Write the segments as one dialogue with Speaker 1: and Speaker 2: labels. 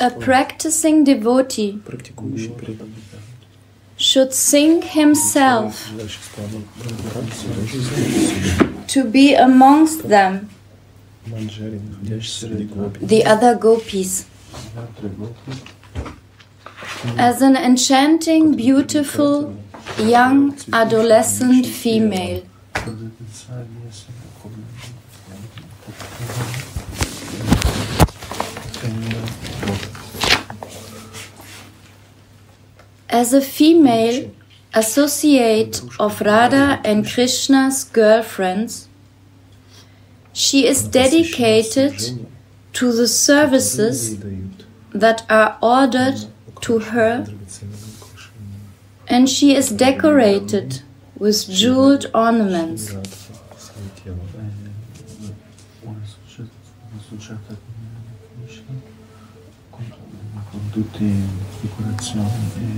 Speaker 1: A practicing devotee
Speaker 2: mm-hmm.
Speaker 1: should think himself to be amongst them, the other gopis, as an enchanting, beautiful, young adolescent female. As a female associate of Radha and Krishna's girlfriends, she is dedicated to the services that are ordered to her, and she is decorated with jeweled ornaments.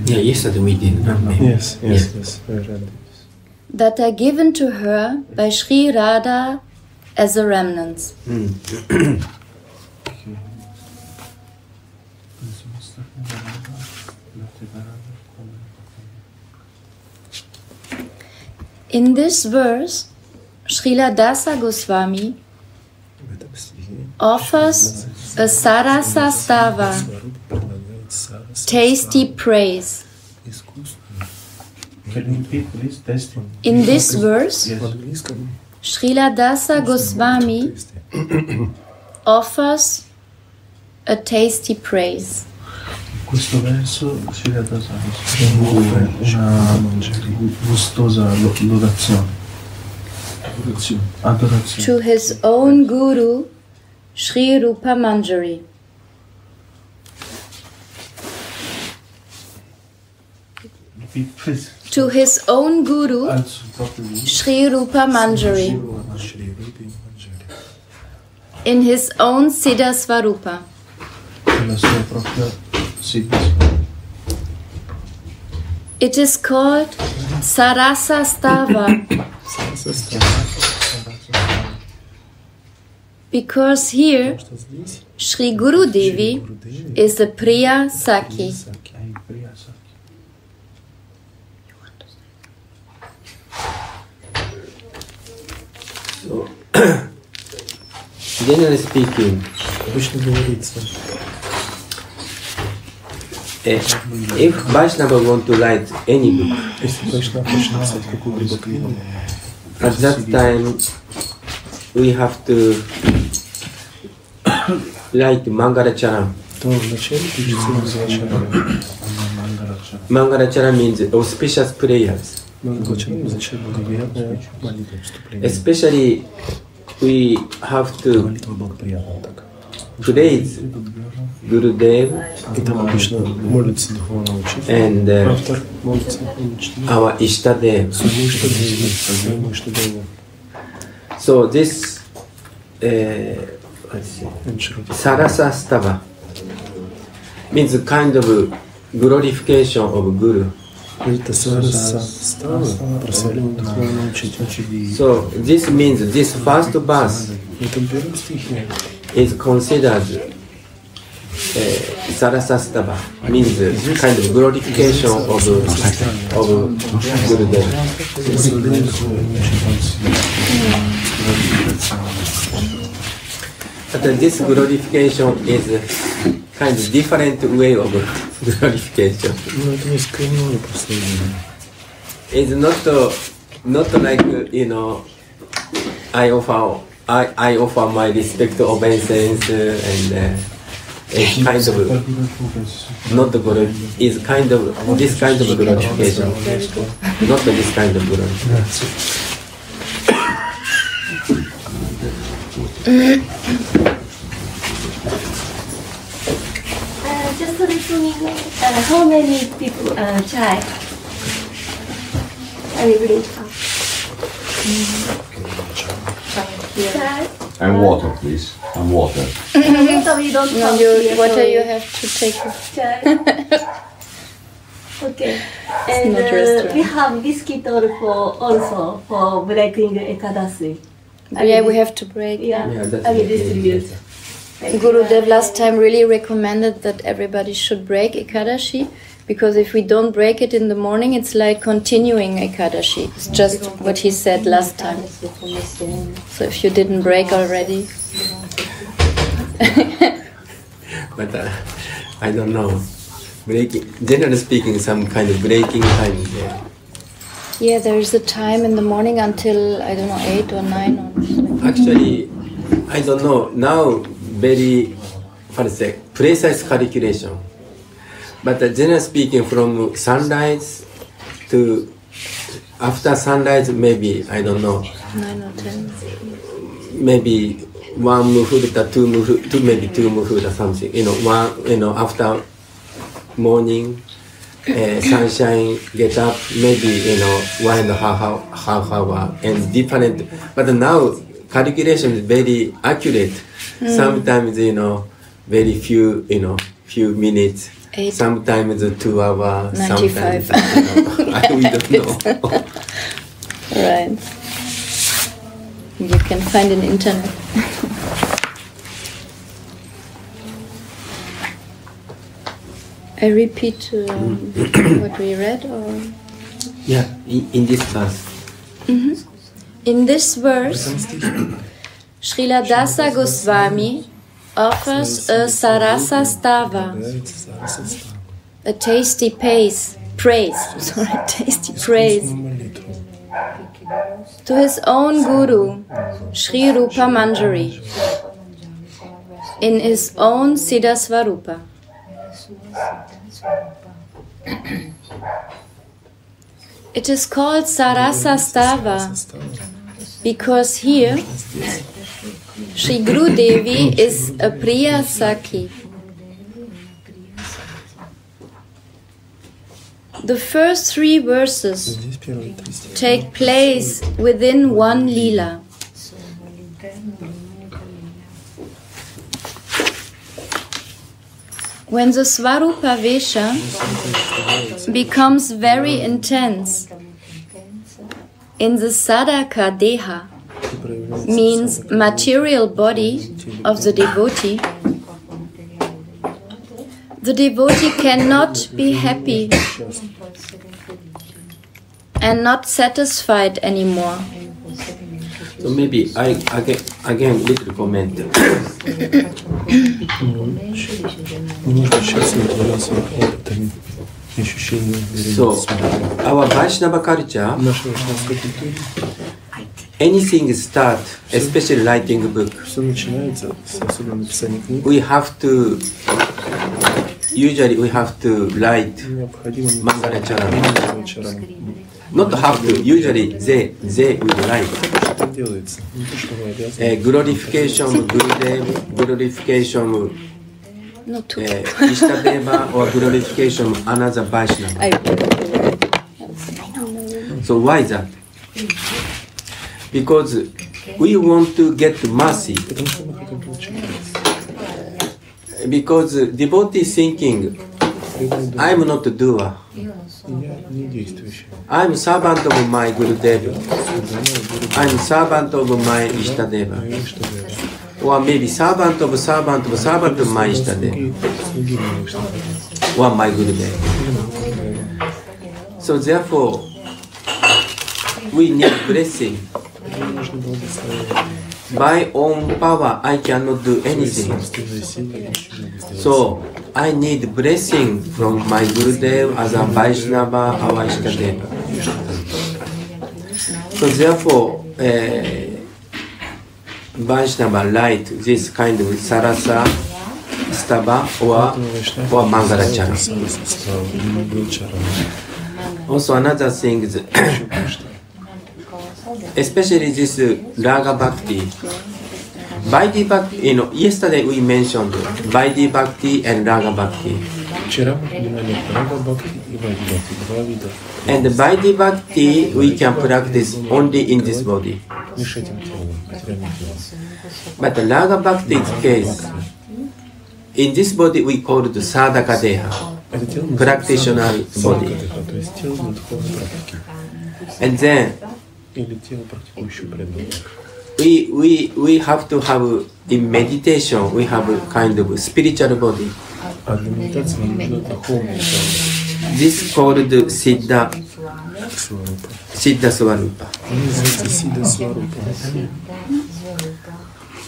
Speaker 3: Yeah, yesterday we did.
Speaker 2: Yes, yes,
Speaker 3: yes.
Speaker 2: yes.
Speaker 1: That are given to her by Sri Radha as a remnant.
Speaker 3: Mm. In this verse, Srila Dasa Goswami
Speaker 1: offers a
Speaker 2: Sarasastava
Speaker 1: tasty praise. In this verse, Srila Dasa Goswami offers a tasty praise.
Speaker 4: questo verso una gustosa lodazione. Adorazione.
Speaker 1: To his own guru, Sri Rupa Manjari. to his own guru, Sri Rupa Manjari, in his own
Speaker 4: Siddhaswarupa,
Speaker 1: It is called Sarasastava because here Sri Guru Devi is a Priya Saki.
Speaker 3: So, generally speaking,
Speaker 2: Обычно говорится,
Speaker 3: eh, if Vaishnava want to write any book,
Speaker 2: если точно хочешь написать какую-либо книгу,
Speaker 3: at that time we have to write Mangalacharam.
Speaker 2: то вначале пишется Мангалачарам.
Speaker 3: Mangalacharam means auspicious prayers. Especially, we have to praise Gurudev and uh, our Ishtadev. So this uh, Sarasastava means kind of glorification of Guru. So this means this first
Speaker 2: bus
Speaker 3: is considered э, uh, Sarasastava means kind of glorification of, of Gurudev. But this glorification is kind of different way of glorification. It's not uh, not like you know I offer I, I offer my respect obeisance uh, and. Uh, it's kind of not the good is kind of this kind of glorification not this kind of glorification
Speaker 5: uh, how many people uh, try. I will bring up. Try.
Speaker 6: And water, please. And water.
Speaker 5: Water we don't
Speaker 1: No,
Speaker 5: have
Speaker 1: you,
Speaker 5: here,
Speaker 1: what
Speaker 5: so
Speaker 1: do you have to take?
Speaker 5: Try. okay. And uh, we have biscuit also, also for breaking Ekadasi. I
Speaker 1: yeah, we have to break.
Speaker 5: Yeah,
Speaker 3: Yeah,
Speaker 5: I will distribute.
Speaker 1: Gurudev last time really recommended that everybody should break Ekadashi because if we don't break it in the morning, it's like continuing Ekadashi. It's just what he said last time. So if you didn't break already,
Speaker 3: But uh, I don't know. Breaking, generally speaking, some kind of breaking time there.
Speaker 1: yeah, there is a time in the morning until I don't know eight or nine or something.
Speaker 3: Actually, I don't know. Now, very, to say, precise calculation. But uh, generally speaking, from sunrise to after sunrise, maybe, I don't know,
Speaker 1: nine or ten.
Speaker 3: maybe one muhurta, two muhurta, two, maybe two muhurta, something. You know, one, you know, after morning, uh, sunshine, get up, maybe, you know, one and a half, half hour, and different. But now, calculation is very accurate. Hmm. Sometimes, you know, very few, you know, few minutes.
Speaker 1: Eight.
Speaker 3: Sometimes two hours.
Speaker 1: 95.
Speaker 3: Sometimes, you know, I, we don't know.
Speaker 1: Right. You can find an internet. I repeat um, what we read, or
Speaker 3: yeah, in, in this verse.
Speaker 1: In this verse, Srila Dasa Goswami offers a
Speaker 2: sarasastava,
Speaker 1: a tasty pace, praise, sorry, tasty praise, to his own guru, Sri Rupa Manjari, in his own Siddhasvarupa. It is called Sarasastava because here Sri Guru Devi is a Priya Saki. The first three verses take place within one lila. When the Svarupa Vesha becomes very intense, in the sadhaka deha means material body of the devotee, the devotee cannot be happy and not satisfied anymore.
Speaker 3: So maybe I again, again little comment.
Speaker 2: mm -hmm. быть счастлив двумя своими опытами и ощущением
Speaker 3: So
Speaker 2: верения
Speaker 3: our Vaishnava culture,
Speaker 2: Наша вайшнавская культура,
Speaker 3: anything start, especially writing book,
Speaker 2: все начинается с особенно написания книг.
Speaker 3: we have to usually we have to write
Speaker 2: Необходимо
Speaker 3: Мангалачарам.
Speaker 2: Мангалачарам.
Speaker 3: not have to usually they they will write
Speaker 2: Что делается? Не то,
Speaker 3: のトゥー。え
Speaker 1: ー、下
Speaker 3: でば、or glorification of another Vaishnava.
Speaker 1: I
Speaker 3: So why that? Because we want to get mercy. Because devotee thinking, I'm not a doer. I'm servant of my
Speaker 2: Gurudeva.
Speaker 3: I'm servant of my Ishtadeva. or maybe servant of servant of servant of
Speaker 2: Maishita.
Speaker 3: Or my good day. So therefore, we need blessing. By own power, I cannot do anything. So I need blessing from my Gurudev as a Vaishnava or So therefore, uh, Vaishnava light this kind of sarasa, stava or, or
Speaker 2: mangala chara.
Speaker 3: Also another thing is especially this raga bhakti. Bhai di bhakti, you know, yesterday we mentioned Bhai di bhakti and raga bhakti. And by the Bhakti we can practice only in this body. But the Raga Bhakti case, in this body we call it Sadhaka Deha, practitioner body. And then we, we, we have to have, in meditation, we have a kind of spiritual body.
Speaker 2: А для медитации нам нужно духовное тело.
Speaker 3: This called Siddha
Speaker 2: Сварупа.
Speaker 3: Siddha Swarupa.
Speaker 2: Он называется Сида Сварупа.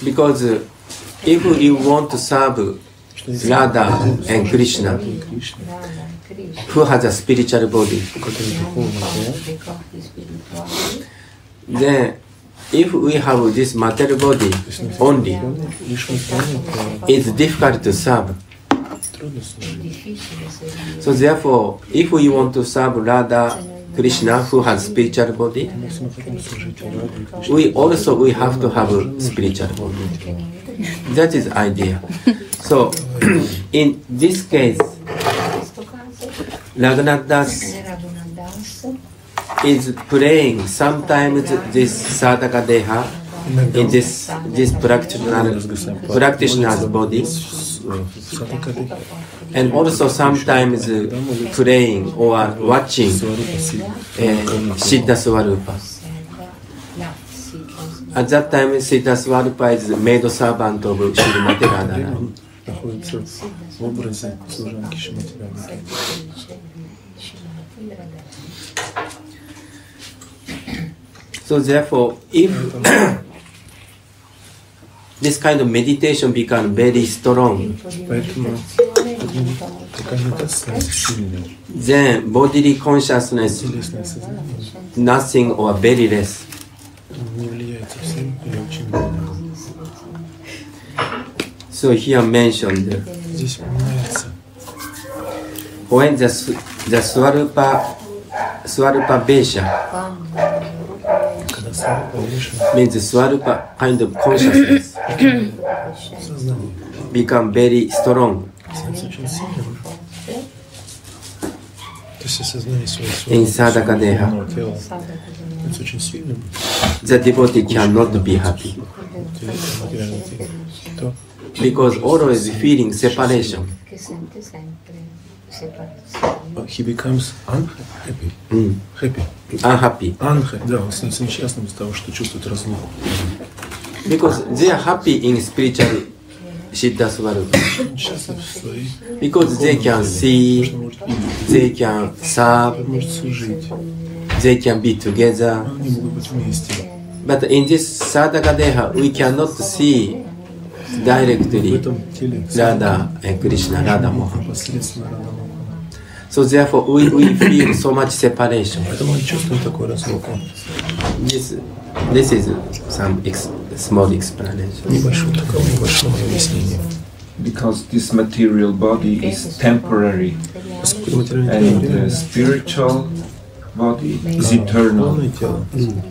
Speaker 3: Because uh, if you want to serve Radha and Krishna,
Speaker 2: Кришна,
Speaker 3: who has a spiritual body,
Speaker 2: у которого духовное тело,
Speaker 3: then if we have this material body only,
Speaker 2: лишь материальное тело,
Speaker 3: it's difficult to serve. So therefore, if we want to serve Radha Krishna, who has spiritual body, we also we have to have a spiritual body. That is idea. So, in this case, Raghunath is praying sometimes this Sadhaka deha in this this practitioner practitioner's body.
Speaker 2: с- э, в Садакадыхе
Speaker 3: and also sometimes uh, praying or watching
Speaker 2: Сварупа Сида.
Speaker 3: uh, Siddha Swarupa. At that time, Siddha Swarupa is maid servant of Srimati Radharani.
Speaker 2: находится в образе служанки Шимати Радхи.
Speaker 3: So therefore, if this kind of meditation become very strong. Then bodily consciousness, nothing or very less. So here mentioned when the, the Swarupa, Swarupa
Speaker 2: Besha
Speaker 3: means Swarupa kind of consciousness become very strong. In sadhaka deha, the devotee cannot be happy because always feeling separation
Speaker 2: he becomes unhappy.
Speaker 3: Mm.
Speaker 2: Happy.
Speaker 3: Unhappy.
Speaker 2: Unhappy. Да, он становится несчастным из-за того, что чувствует разлуку.
Speaker 3: Because they are happy in spiritual Siddha Swarupa. Because they can see, they can serve, they can be together. But in this Sadhakadeha, we cannot see directly Radha and Krishna, Radha Mohan.
Speaker 2: Посредственно Рада Мохан.
Speaker 3: So therefore, we, we feel so much separation.
Speaker 2: Поэтому мы чувствуем такую разлуку.
Speaker 3: This, this is some ex, small explanation.
Speaker 2: Небольшое такое небольшое объяснение.
Speaker 7: because this material body is temporary
Speaker 2: Поскольку материальное
Speaker 7: and
Speaker 2: тело
Speaker 7: the
Speaker 2: временно,
Speaker 7: spiritual body is eternal.
Speaker 2: духовное тело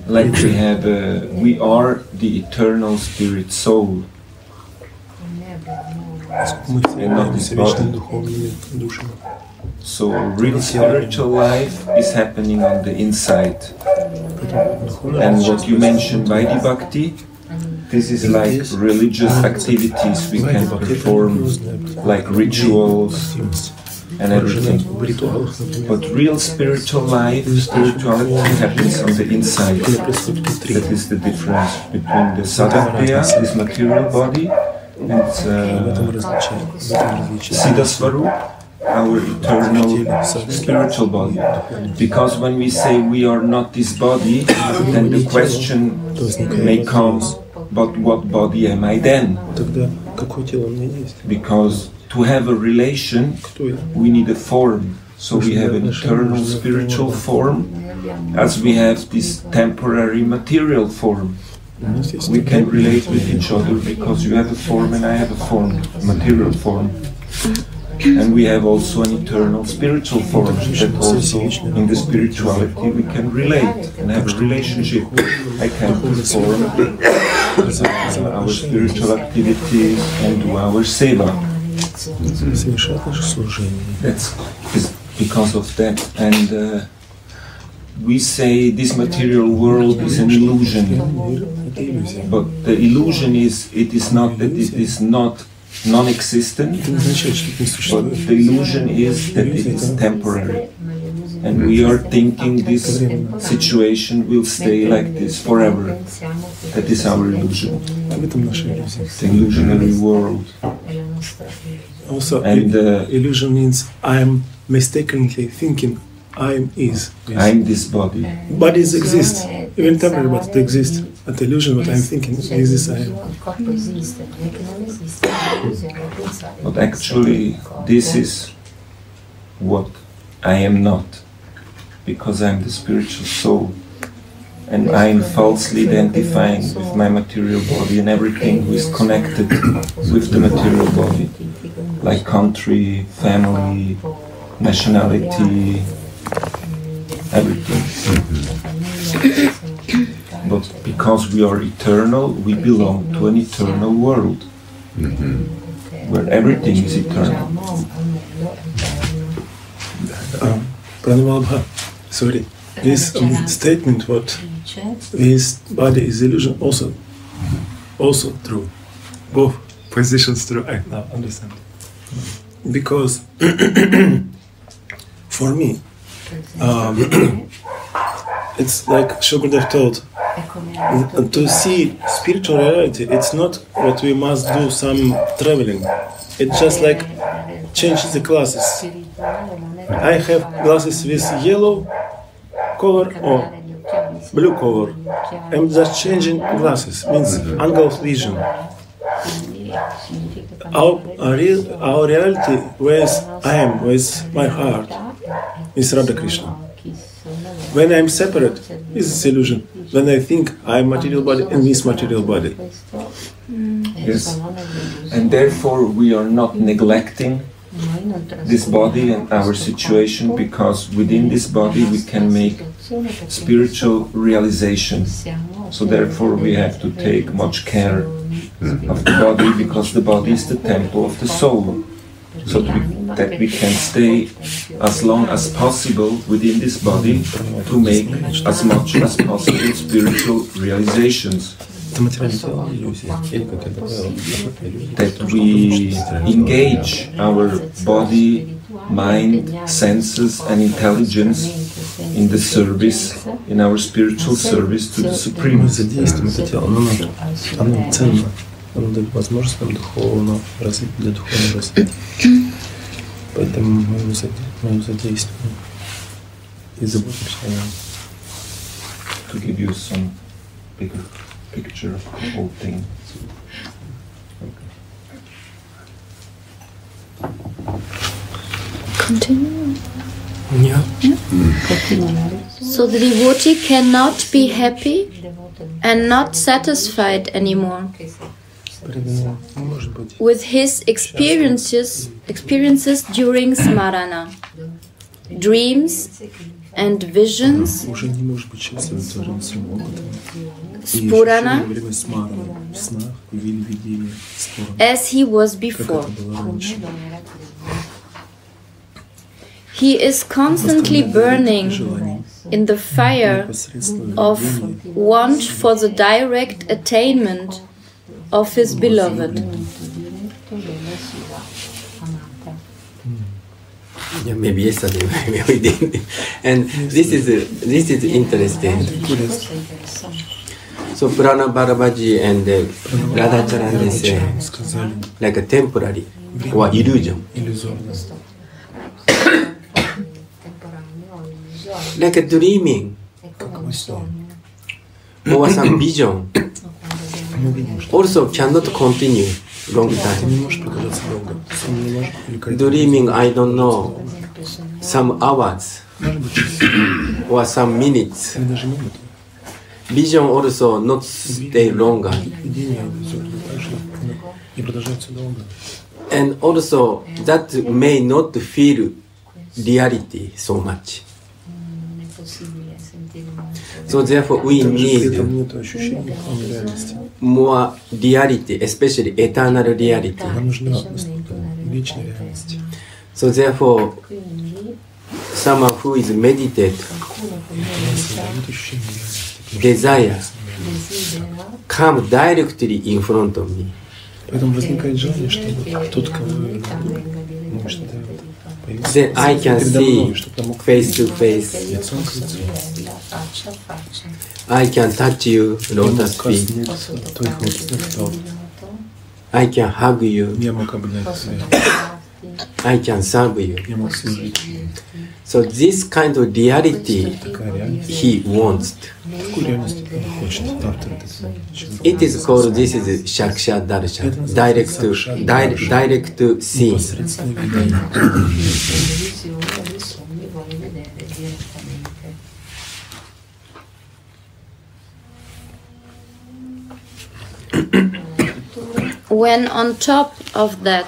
Speaker 7: Like we have, uh, we are the eternal spirit soul.
Speaker 2: мы все являемся вечными духовными душами.
Speaker 7: So real spiritual life is happening on the inside. And what you mentioned, Vaidhi Bhakti, this is like religious activities we can perform, like rituals and everything. But real spiritual life, spirituality happens on the inside. That is the difference between the sadhapaya, this material body, and uh,
Speaker 2: Siddha
Speaker 7: Swarup, our eternal spiritual body. Because when we say we are not this body, then the question may come, but what body am I then? Because to have a relation, we need a form. So we have an eternal spiritual form, as we have this temporary material form. We can relate with each other because you have a form and I have a form, material form. And we have also an eternal spiritual form that also in the spirituality we can relate and have a relationship. I can perform our spiritual activities and do our seva. That's because of that. And uh, we say this material world is an illusion. But the illusion is it is not that it is not non-existent, but the illusion is that it is temporary. And we are thinking this situation will stay like this forever. That is our illusion. The illusionary world.
Speaker 2: Also,
Speaker 7: and, uh,
Speaker 2: illusion means I am mistakenly thinking I'm is.
Speaker 7: I'm this body.
Speaker 2: Bodies exist, even temporary, but they exist. But illusion, what I'm thinking, is this I am.
Speaker 7: But actually, this is what I am not, because I'm the spiritual soul. And I'm falsely identifying with my material body and everything who is connected with the material body, like country, family, nationality, everything. But because we are eternal, we belong to an eternal world where everything is eternal.
Speaker 2: Um, Pranavabha, sorry, this um, statement, what this body is illusion, also, also true. Both positions true. I now understand. Because for me, um, it's like Shogunav told, to see spiritual reality, it's not what we must do some traveling. It's just like change the glasses. I have glasses with yellow color or blue color. I'm just changing glasses. Means angle of vision. Our, our, real, our reality with I am with my heart is Radha Krishna. When I'm separate, is illusion. When I think I'm material body and this material body.
Speaker 7: Yes. And therefore, we are not neglecting this body and our situation because within this body we can make spiritual realization. So, therefore, we have to take much care of the body because the body is the temple of the soul so that we, that we can stay as long as possible within this body to make as much as possible spiritual realizations. That we engage our body, mind, senses, and intelligence in the service, in our spiritual service to the Supreme
Speaker 2: Мы задействуем это тело, но оно, оно ценно. Оно дает возможность нам духовно развить, для духовного развития. Поэтому мы его, заде- мы его задействуем. И заботимся о нем.
Speaker 7: To give you some bigger picture of the whole thing.
Speaker 1: Continue.
Speaker 2: Нет.
Speaker 1: So the devotee cannot be happy and not satisfied anymore with his experiences, experiences during smarana, dreams and visions,
Speaker 2: Sphurana,
Speaker 1: as he was before. He is constantly burning in the fire of want for the direct attainment of his beloved.
Speaker 3: Yeah, maybe yesterday we did, and this is uh, this is interesting. So Purana Bharavaji and uh, Radhacharan is
Speaker 2: uh,
Speaker 3: like a temporary or illusion. like a dreaming or some vision. also cannot continue long time. Dreaming, I don't know, some hours or some minutes. Vision also not stay longer. And also that may not feel reality so much. So therefore, we need more reality, especially eternal reality. So therefore, someone who is
Speaker 2: meditated
Speaker 3: desire come directly in front of me.
Speaker 2: Поэтому возникает желание, чтобы тот, кого вы, ну,
Speaker 3: Then I can see face to face. I can touch you, lotus feet. I can hug you. I can serve you. So this kind of reality he wants. It is called this is shaksha darshan, direct to di direct to seeing.
Speaker 1: when on top of that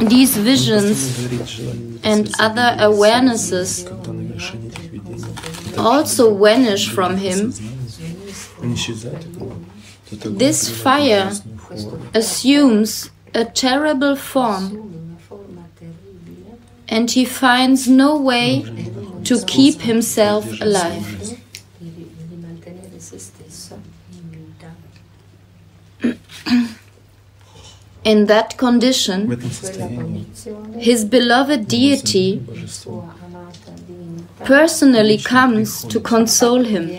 Speaker 1: these visions and other awarenesses also vanish from him. This fire assumes a terrible form, and he finds no way to keep himself alive.
Speaker 5: In
Speaker 1: that condition, his beloved deity personally comes to console him,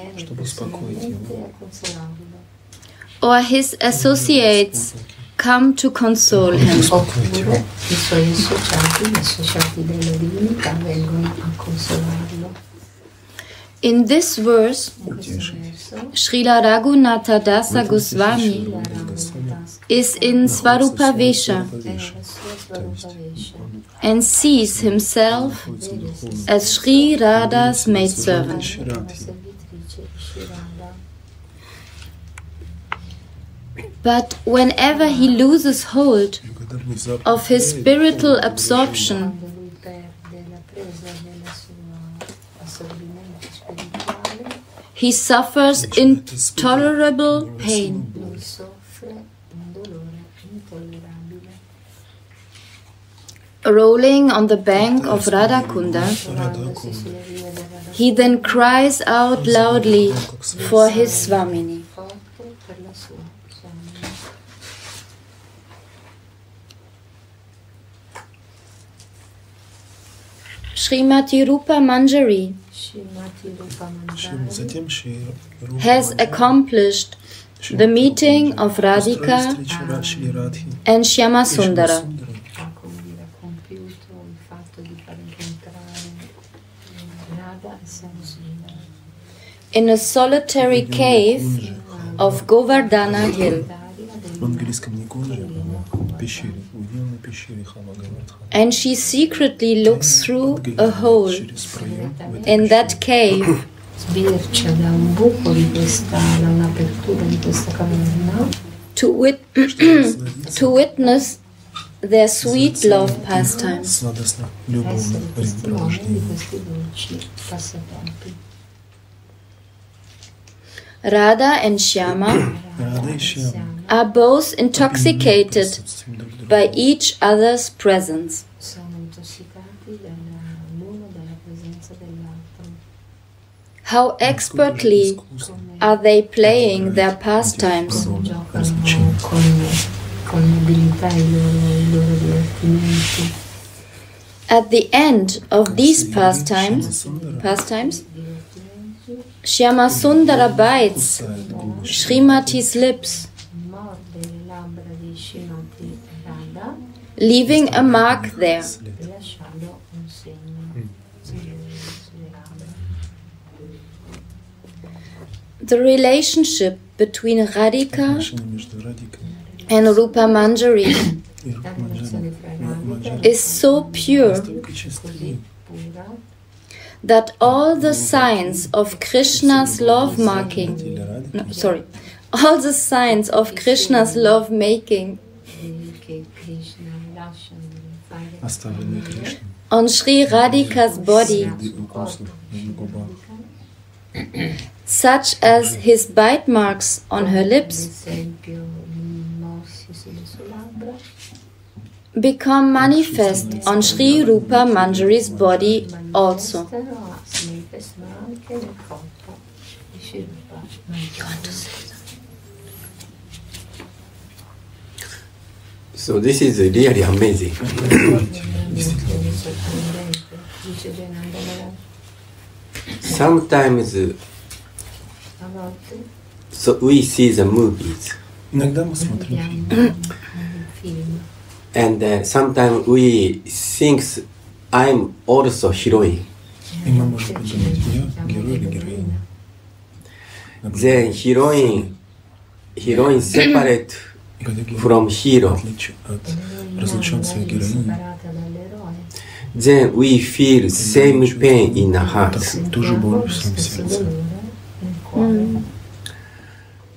Speaker 1: or his associates come to console him. In this verse, Srila Raghunatha Dasa Goswami is in Svarupavesha and sees himself as Sri Radha's maidservant. But whenever he loses hold of his spiritual absorption he suffers intolerable pain.
Speaker 5: lui soffre un dolore intollerabile.
Speaker 1: Rolling on the bank of Radhakunda,
Speaker 5: Trovandosi sulle rive della
Speaker 1: he then cries out loudly for his Swamini.
Speaker 5: forte per la sua sonno.
Speaker 1: Srimati Rupa Manjari has accomplished the meeting of Radhika and
Speaker 5: Shyamasundara.
Speaker 1: In a solitary cave of Govardhana Hill.
Speaker 2: В английском Никоне, в пещере, в уединенной пещере Хамагавардха.
Speaker 1: And she secretly looks through a hole
Speaker 2: Через проем в этой
Speaker 1: in that cave
Speaker 5: Sbircia da un buco di questa, da un'apertura di questa caverna
Speaker 1: to, wit-
Speaker 2: пещере
Speaker 1: to witness their sweet love pastimes. Radha and Shyama are both intoxicated by each other's presence. How expertly are they playing their pastimes? At the end of these pastimes, pastimes Shyamasundara bites Srimati's lips, leaving a mark there. The relationship between Radhika and Rupa Manjari is so pure that all the signs of Krishna's love
Speaker 2: making,
Speaker 1: no, sorry, all the signs of Krishna's love making on Sri Radhika's body, such as his bite marks on her lips. become manifest on Sri Rupa Manjari's body also.
Speaker 3: So this is really amazing. Sometimes so we see the movies. And sometimes we think I'm also heroine. Then heroine, heroine separate from hero. Then we feel same pain in the heart.
Speaker 5: Mm.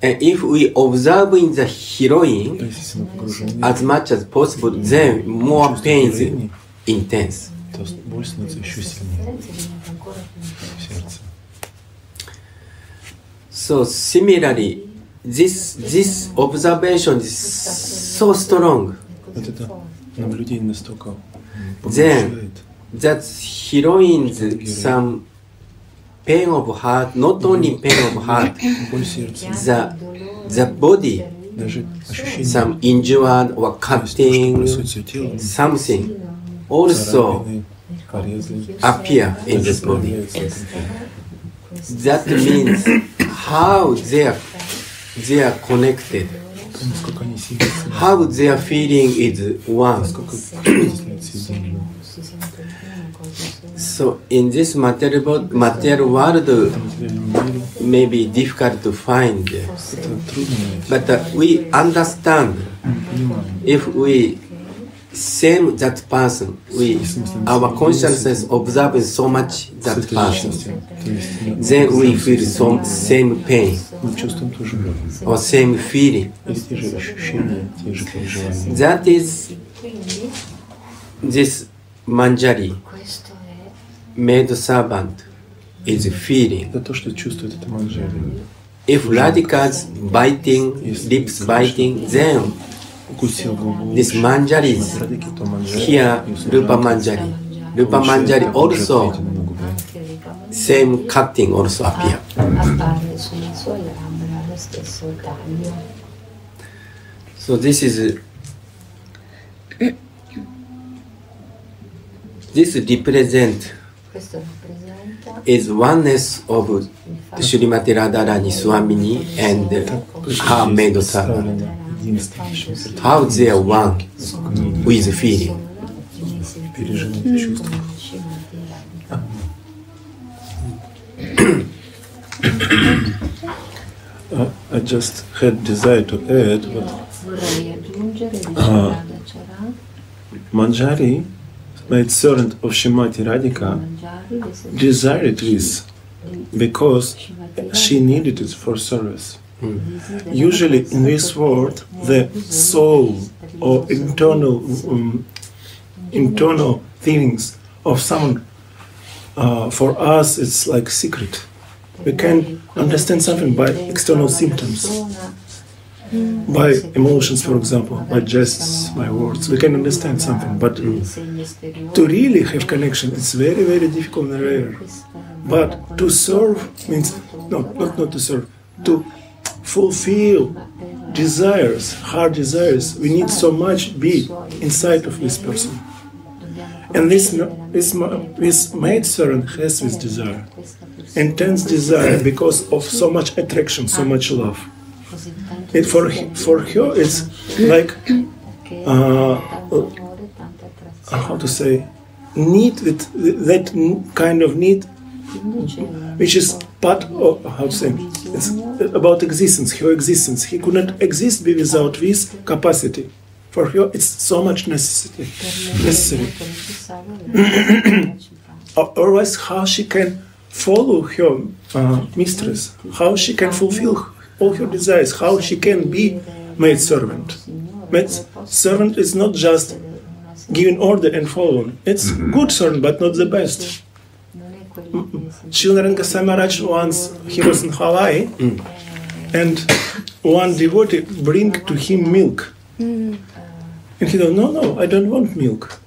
Speaker 3: And if we observe in the heroine as much as possible, then more pain is intense. So similarly, this this observation is so strong. Then that heroine's some pain of heart, not only pain of heart, the, the body, some injured or cutting, something also appear in this body. That means how they are, they are connected. How their feeling is one. So in this material, material world, may be difficult to find. But uh, we understand if we same that person, we our consciousness observes so much that person, then we feel some same pain or same feeling. That is this manjari maid servant is feeling.
Speaker 2: Это то, что чувствует это манджари.
Speaker 3: If Radhika's biting, lips biting, then this manjari is here, rupa manjari. Rupa manjari also same cutting also appear. So this is this represent is oneness of Srimati Radharani Swamini and her maid servant. How they are one with feeling.
Speaker 2: uh, I just had desire to add, but
Speaker 5: uh,
Speaker 2: Manjari maid servant of Shrimati Radhika, desired this because she needed it for service. Usually in this world, the soul or internal um, internal feelings of someone uh, for us it's like secret. We can understand something by external symptoms, by emotions, for example, by gests, by words. We can understand something, but mm, to really have connection, it's very, very difficult and rare. But to serve means no, not not to serve, to fulfill desires, hard desires. We need so much be inside of this person, and this this this maid servant has this desire, intense desire because of so much attraction, so much love. It for for her it's like uh, uh, how to say need with that kind of need which is part of how to say it's about existence her existence. He could not exist without this capacity. For her it's so much necessity necessary. Otherwise how she can follow her uh, mistress? How she can fulfill all her desires how she can be maid servant. Maid servant is not just giving order and following it's mm-hmm. good servant but not the best. Children Samaraj once he was in Hawaii, mm. and one devotee bring to him milk, mm. and he said, "No, no, I don't want milk."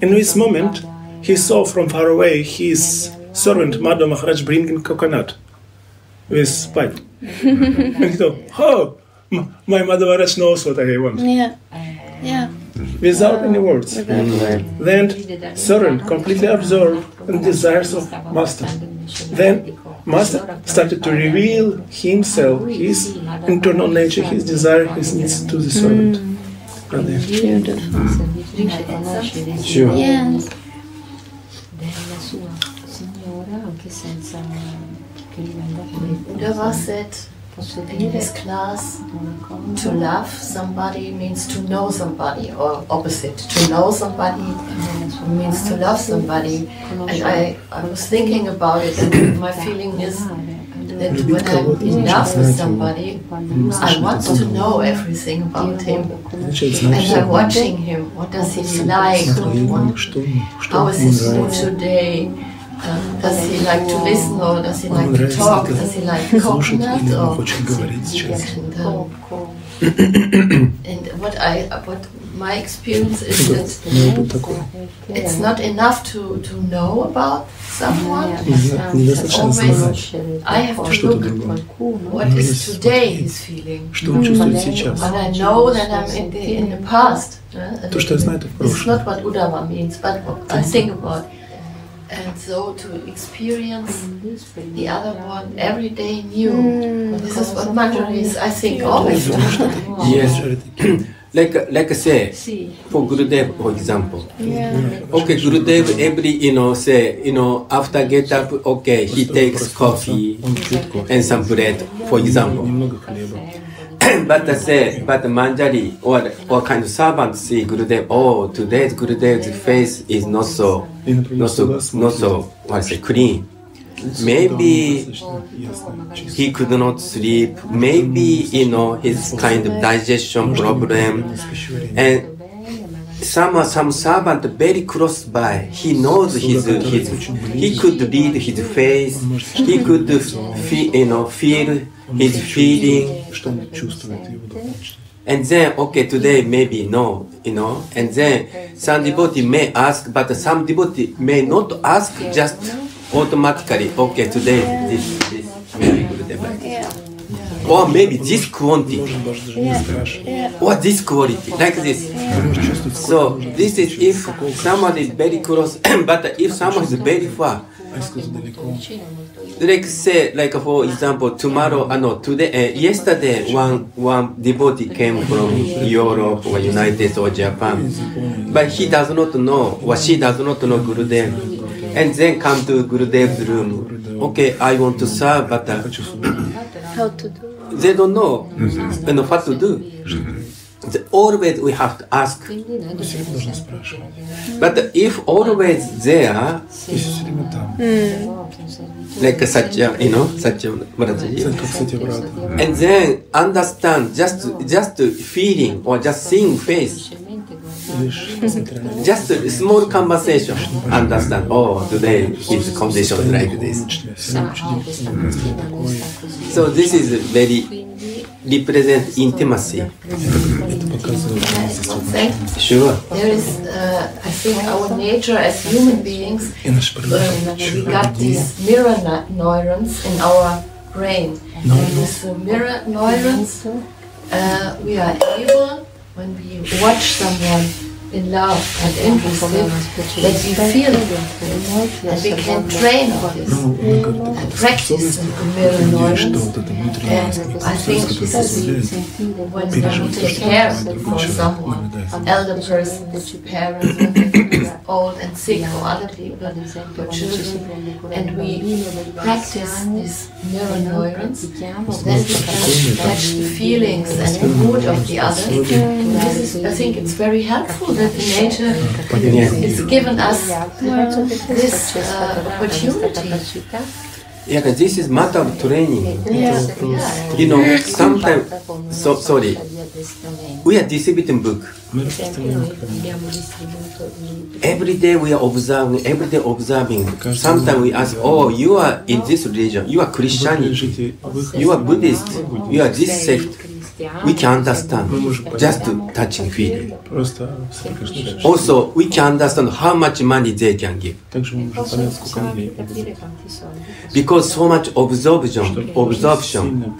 Speaker 2: In this moment, he saw from far away his servant Madhu Maharaj bringing coconut with pipe, and he thought, "Oh, m- my Madhu Maharaj knows what I want."
Speaker 1: Yeah. Yeah.
Speaker 2: without any words.
Speaker 1: Without words.
Speaker 2: Then surrender, completely absorbed in desires of Master. Then Master started to reveal himself, his internal nature, his desire, his needs to the servant. Mm. And then-
Speaker 1: Beautiful.
Speaker 5: Riesce a conoscere il
Speaker 2: Sure.
Speaker 1: Yes.
Speaker 8: Buddha was
Speaker 5: said,
Speaker 8: in this class, to love somebody means to know somebody, or opposite. To know somebody means to love somebody. And I, I was thinking about it, and my feeling is that when I'm in love with somebody, I want to know everything about him. And I'm watching him. What does he like? How is his mood today? Does he like to listen or does he like to talk? Does he like coconut or And what I what my experience is that it's not enough to, to know about someone.
Speaker 2: Always
Speaker 8: I have to look what is today feeling. And I know that I'm in the, in the past. It's not what Udama means, but what I think about and so to experience the other one every day new. Mm. This is what Manjari is, I think, always
Speaker 3: Yes, like like say for Gurudev, for example.
Speaker 1: Yeah.
Speaker 3: Okay, Gurudev, every you know say you know after get up, okay, he takes coffee and some bread, for example but they say, but the Manjari or or kind of servant see Gurudev, oh, today's Gurudev's face is not so, not so, not so, What I say, clean. Maybe he could not sleep. Maybe you know his kind of digestion problem, and some some servant very close by. He knows his his. He could read his face. He could feel you know feel his feeling. And then okay today maybe no you know and then some devotee may ask but some devotee may not ask just automatically okay today this this very good
Speaker 1: devotee
Speaker 3: or maybe this quantity, or this quality, like this. So this is if someone is very close, but if someone is very far, like say, like for example, tomorrow, uh, no, today, uh, yesterday, one one devotee came from Europe or United or Japan, but he does not know or she does not know Gurudev, and then come to Gurudev's room. Okay, I want to serve, but uh,
Speaker 1: how to do?
Speaker 3: they don't know mm-hmm. you know, what to do. Mm-hmm. Always we have to ask. But if always there,
Speaker 5: hmm. mm
Speaker 3: like Satya, you know,
Speaker 2: Satya Bharataji.
Speaker 3: And then understand just just feeling or just seeing face. just a small conversation. Understand, oh, today his condition like this. So this is very represent intimacy. Sure.
Speaker 8: There is, uh, I think, our nature as human beings, uh, we got these mirror neurons in our brain. And with the mirror neurons, uh, we are able, when we watch someone, in love and interested that we feel and we can train on this and practice and I think that when we take care of someone, an elder person, parents, old and sick, or other people, or children, and we practice these mirror neurons, then we can catch the feelings and the mood of the other. And this is, I think it's very helpful that nature is given us this uh, opportunity.
Speaker 3: Yeah, because this is matter of training. You know, sometimes, so, sorry, we are distributing book. Every day we are observing, every day observing. Sometimes we ask, oh, you are in this religion, you are Christianity, you are Buddhist, you are this sect we can understand just touching feeling. Also, we can understand how much money they can give. Because so much absorption, absorption.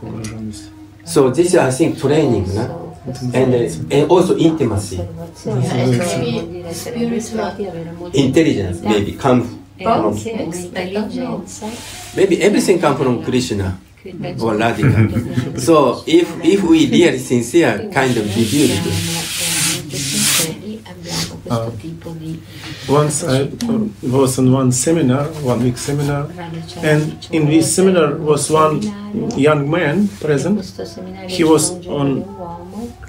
Speaker 3: So this is, I think, training, and uh, and also intimacy, intelligence, maybe come from. Maybe everything come from Krishna or Radhika. so if if we really sincere kind of revealed,
Speaker 2: Uh, Once I uh, was in one seminar, one week seminar, and in this seminar was one young man present. He was on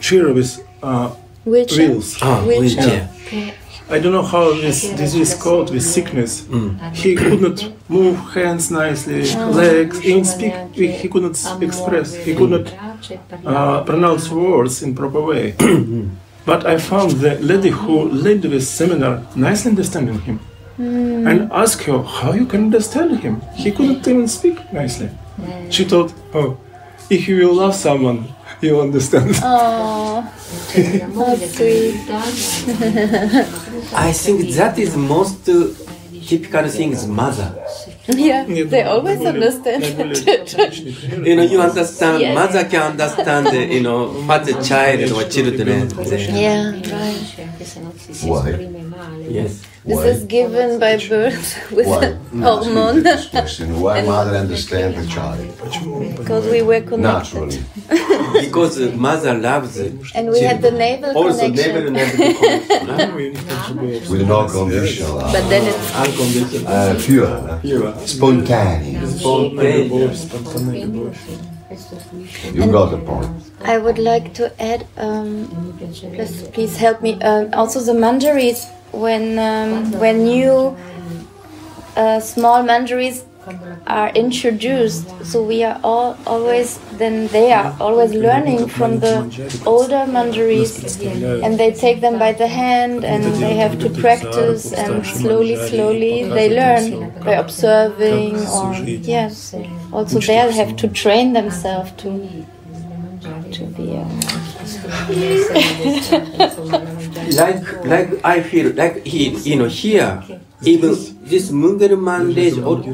Speaker 2: chair with uh,
Speaker 1: Wheelchair.
Speaker 2: wheels.
Speaker 3: ah,
Speaker 1: Wheelchair.
Speaker 3: wheelchair.
Speaker 2: I don't know how this disease called with sickness. Mm. He could not move hands nicely, legs, even speak. He could not express. He could not uh, pronounce words in proper way. Mm. but I found the lady who led this seminar nicely understanding him, mm. and asked her how you can understand him. He couldn't even speak nicely. She thought, oh, if you will love someone, you'll understand.
Speaker 1: Oh, how sweet.
Speaker 3: I think that is most uh, typical thing is mother.
Speaker 1: Yeah, they always understand.
Speaker 3: You know, you understand,
Speaker 1: Yes.
Speaker 3: mother can understand, you know, what the child or children. They,
Speaker 1: yeah, right.
Speaker 6: Why?
Speaker 3: Yes.
Speaker 1: This
Speaker 6: Why?
Speaker 1: is given by birth with
Speaker 6: Why?
Speaker 1: hormone
Speaker 6: This question. Why mother understand the child?
Speaker 1: because we were connected.
Speaker 6: Naturally.
Speaker 3: Because uh, mother loves it.
Speaker 1: And we had the navel
Speaker 3: Also,
Speaker 1: connection.
Speaker 3: never, never be connected.
Speaker 6: With no condition.
Speaker 1: But then it's
Speaker 3: Unconditional.
Speaker 6: Uh, pure. Spontaneous.
Speaker 3: Spontaneous.
Speaker 6: You got the point.
Speaker 1: I would like to add, um, please, please help me. Um, also, the manjaris, when um, when new uh, small manjaris are introduced, so we are all always then they are always learning from the older manjaris, and they take them by the hand and they have to practice, and slowly, slowly they learn by observing or yes. Also, they have to train themselves to to be.
Speaker 3: Like like I feel like he you know here even this Mungalman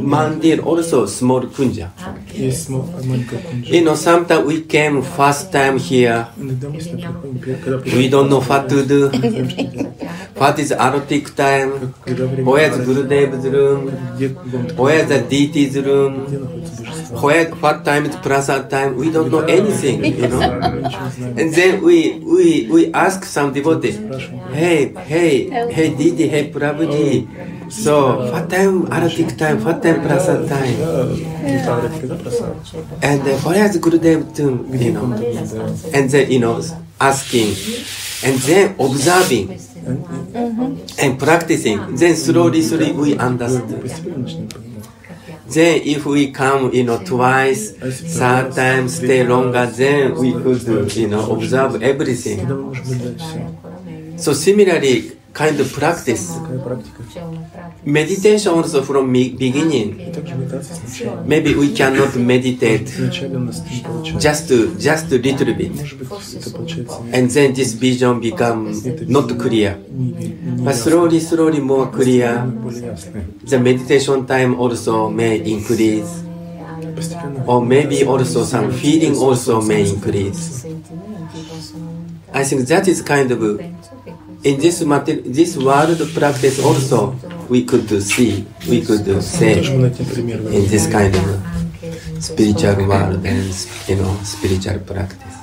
Speaker 3: mandir also small kunja.
Speaker 2: Yes, small kunja.
Speaker 3: You know, sometimes we came first time here. We don't know what to do. what is arati time?
Speaker 2: Where
Speaker 3: is Gurudev's room?
Speaker 2: Where
Speaker 3: is the deity's room? Where, what time is Prasad time? We don't know anything, you know. and then we, we, we ask some devotee, hey, hey, hey, Didi, hey, Prabhuji. So, what time arati time, what time Prasad time? And uh, what has good name to, you know, and then, you know, asking, and then observing, mm-hmm. and practicing. Then slowly, slowly we understand. Then if we come, you know, twice, third time, stay longer, then we could, you know, observe everything. So similarly, kind of practice. Meditation also from ah, beginning. Maybe we cannot meditate just just a little bit, and then this vision become not clear. But slowly, slowly more clear. The meditation time also may increase, or maybe also some feeling also may increase. I think that is kind of in this mater- this world practice also we could see, we could say in this kind of spiritual world and you know spiritual practice.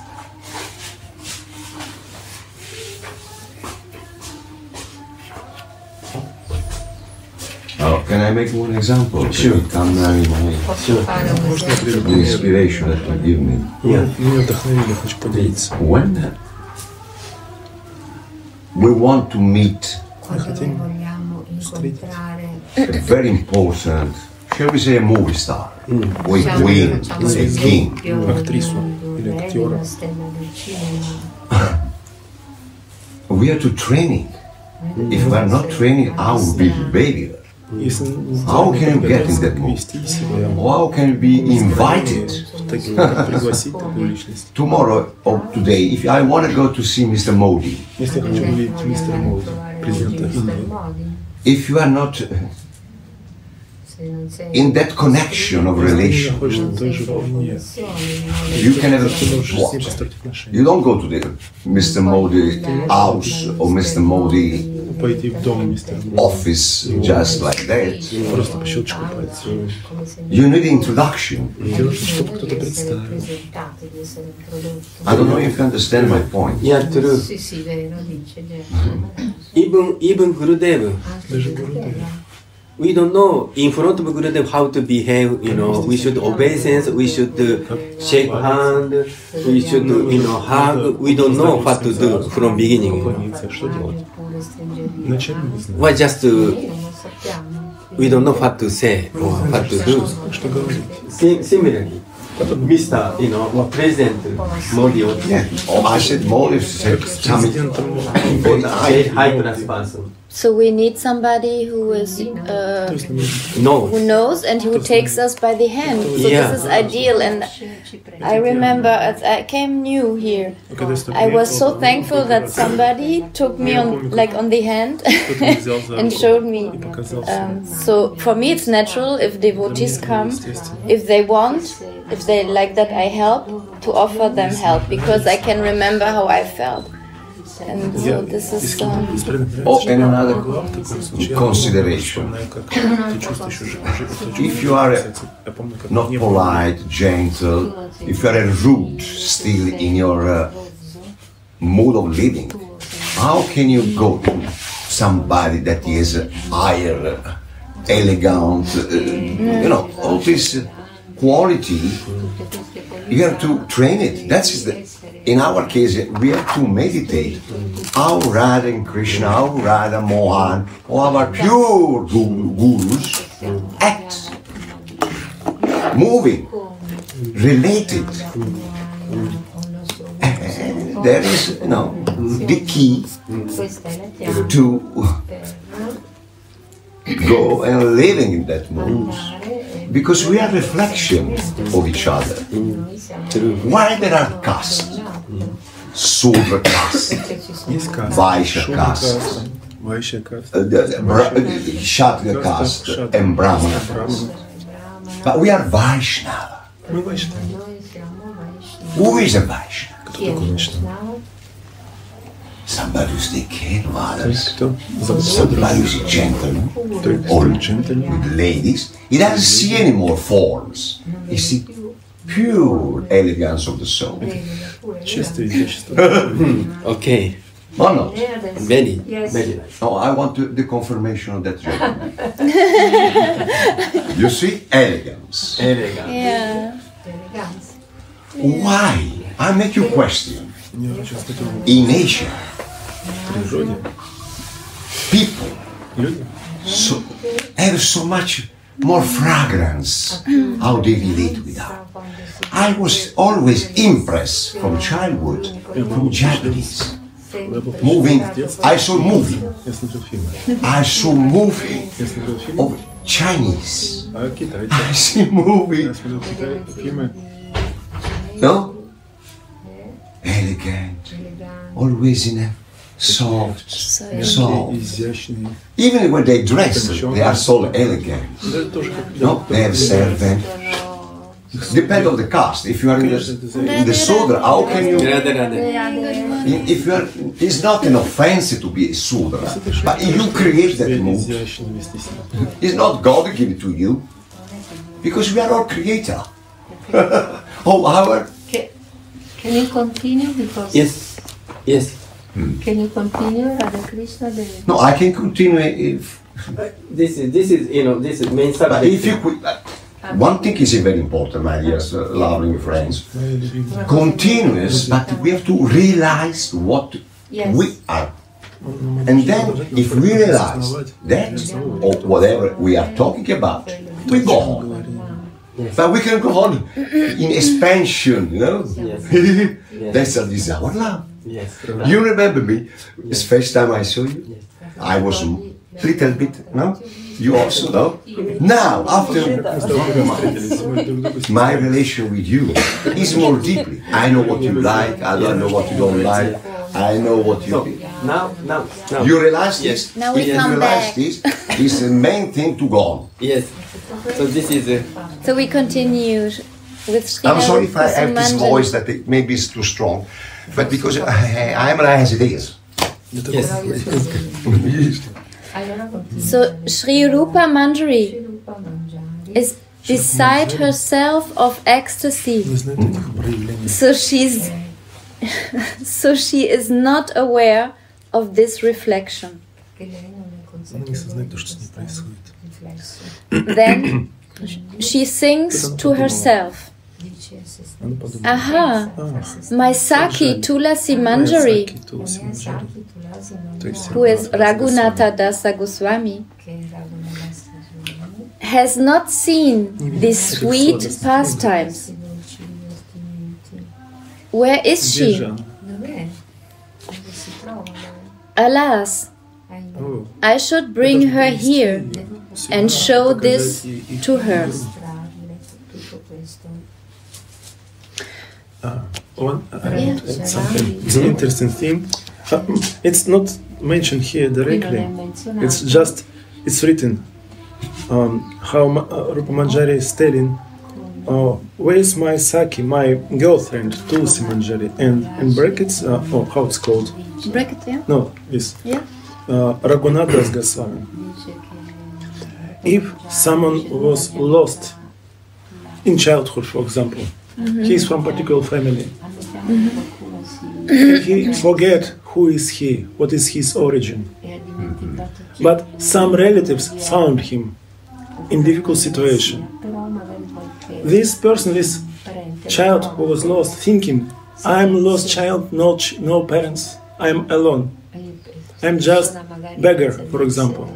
Speaker 6: Oh, can I make one example? Sure. Come now in my sure. inspiration that you give me.
Speaker 2: Yeah.
Speaker 6: When we want to meet. a Very important. Shall we say a movie star? Mm.
Speaker 5: We
Speaker 6: queen, a king.
Speaker 2: Un'attrice, un
Speaker 6: we are to training. If we are not training, I will be
Speaker 2: a baby?
Speaker 6: How can you get in that mood? How can you be invited? Tomorrow or today, if I want to go to see Mr. Modi, if you are not in that connection of relation. You can have what. You don't go to the Mr. Modi house or Mr. Modi office just like that. You need introduction. I don't know if you understand my point.
Speaker 3: Even, even we don't know in front of guru how to behave you know we should obeisance we should uh, shake hand we should uh, you know hug we don't know what to do from beginning you know. well just
Speaker 5: to,
Speaker 3: we don't know what to say or what to do similarly Mr. You know, or President Modi or
Speaker 6: yeah. or I said Modi
Speaker 2: is
Speaker 6: president
Speaker 3: high class person.
Speaker 1: So we need somebody who is uh, who knows and who takes us by the hand. So
Speaker 3: yeah.
Speaker 1: this is ideal. And I remember as I came new here, I was so thankful that somebody took me on like on the hand and showed me. Um, so for me, it's natural if devotees come, if they want, if they like that I help, to offer them help because I can remember how I felt. And so this is. Um,
Speaker 6: Oh, and another consideration. If you are not polite, gentle, if you are rude still in your uh, mood of living, how can you go to somebody that is higher, elegant, uh, you know, all this quality, you have to train it. That's the, in our case, we have to meditate. How Radha and Krishna, how Radha Mohan, or our pure gu- gurus act, moving, related. And there is, you know, the key to go and living in that mood because we are reflection of each other. Why there are castes? Sudra caste, Vaishya caste, Vaishya caste, Kshatriya caste, and Brahmana caste. But we are Vaishnava. Who is a Vaishnava?
Speaker 2: Кто
Speaker 5: Chi è
Speaker 2: такой Вайшнава?
Speaker 5: Vaishnava?
Speaker 6: Somebody who's the king of others.
Speaker 2: Кто зовут Содра?
Speaker 6: Somebody who's a gentleman.
Speaker 2: Кто
Speaker 6: Or
Speaker 2: джентльмен?
Speaker 6: with ladies. He doesn't see any more forms. He sees pure elegance of the soul.
Speaker 2: Чистое изящество.
Speaker 3: Okay.
Speaker 6: Or not?
Speaker 5: E adesso
Speaker 3: Very,
Speaker 5: Yes.
Speaker 3: very nice.
Speaker 6: No, I want to, the confirmation of that gentleman. you see, elegance.
Speaker 3: Elegant.
Speaker 1: yeah.
Speaker 5: eleganza.
Speaker 6: Why? I make you question. In
Speaker 2: nature,
Speaker 6: people. So, have so much more fragrance. How they relate with that? I was always impressed from childhood from Japanese. Moving, I saw movie. I saw movie of Chinese. I see movie. No? elegant, elegant. always in a soft,
Speaker 1: so
Speaker 6: soft. Even when they dress, they are so elegant. No, they have servant. Depend on the caste. If you are in the, in the Sudra, how can you? If you are, it's not an offense to be a Sudra, but you create that mood. It's not God giving it to you, because we are all creator. Oh, our
Speaker 5: can you continue because
Speaker 3: Yes. Yes.
Speaker 5: can you continue Radha Krishna the
Speaker 6: no, I can continue if,
Speaker 3: This is this is you know this is main subject.
Speaker 6: but
Speaker 3: subject.
Speaker 6: if you could. uh, One thing is very important, my dear uh, loving friends. Continuous, but we have to realize what
Speaker 5: Yes.
Speaker 6: we are. And then, if we realize that, or whatever we are talking about, we go on. But we can go on in expansion, you know? That's a this is our love.
Speaker 3: Yes.
Speaker 6: You remember me? It's first time I saw you. I was a little bit, no? You also, no? Now, after my relation with you is more deeply. I know what you like, I don't know what you don't like, I know what
Speaker 3: So
Speaker 6: you
Speaker 3: now, now, now.
Speaker 6: You realize this?
Speaker 1: Now we
Speaker 6: yes.
Speaker 1: come you
Speaker 6: realize
Speaker 1: back.
Speaker 6: this? is the main thing to go on.
Speaker 3: Yes. So this is. A...
Speaker 1: So we continue with Sri
Speaker 6: I'm sorry if I have this voice that it maybe it's too strong, but because I, I am as it is.
Speaker 3: Yes.
Speaker 1: so Sri Rupa Manjari is beside herself of ecstasy. So she's so she is not aware of this reflection. then she sings to herself. Aha, my Sakhi Tulasi Manjari, who is Raghunatha Dasa Goswami, has not seen these sweet pastimes. Where is she? Alas, I should bring her here and show this to her.
Speaker 2: Uh, one, uh, yeah. it's an interesting thing. Uh, it's not mentioned here directly. It's just it's written um, how uh, Rupa Manjari is telling uh, "Where is my Sakhi, my girlfriend, Tulsi Manjari?" And in brackets, uh, oh, how it's called?
Speaker 1: Bracket, yeah?
Speaker 2: No, this.
Speaker 1: Yeah.
Speaker 2: Uh, Raghunath Goswami. If someone was lost in childhood, for example, he is from particular family.
Speaker 5: hanno chiamato qualcuno si
Speaker 2: He forget who is he, what is his origin.
Speaker 5: è dimenticato chi
Speaker 2: But some relatives found him in difficult situation.
Speaker 5: Però magari qualche
Speaker 2: This person, this child who was lost, thinking, "I'm lost child, no, ch- no parents, I'm alone." I'm just beggar, for example,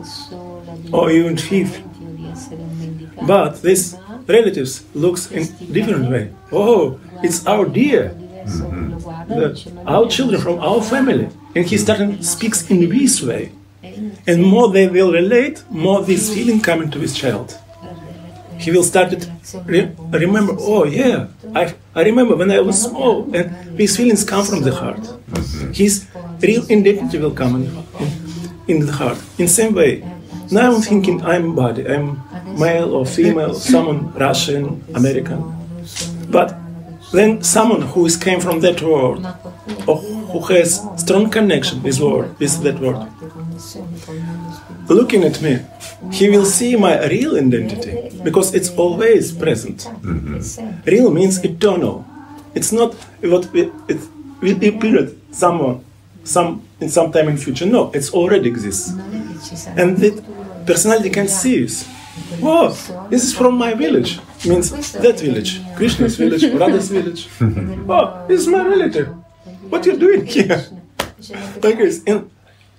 Speaker 2: or even thief. But this relatives looks in different way. Oh, it's our dear, mm-hmm. the, our children from our family, and he started speaks in this way. And more they will relate, more this feeling coming to this child. He will start to re- remember. Oh yeah, I, I remember when I was small, and these feelings come from the heart. His real identity will come in, in, in the heart. In same way, now I'm thinking I'm body, I'm male or female, someone Russian, American, but then someone who is came from that world or who has strong connection with world, with that world, looking at me, he will see my real identity because it's always present. Mm-hmm. Real means eternal. It's not what it, it will appear someone, some in some time in future. No, it's already exists, and that personality can see this. Oh, this is from my village. Means that village, Krishna's village, Radha's village. Oh, this is my relative. What you doing here? Like this. And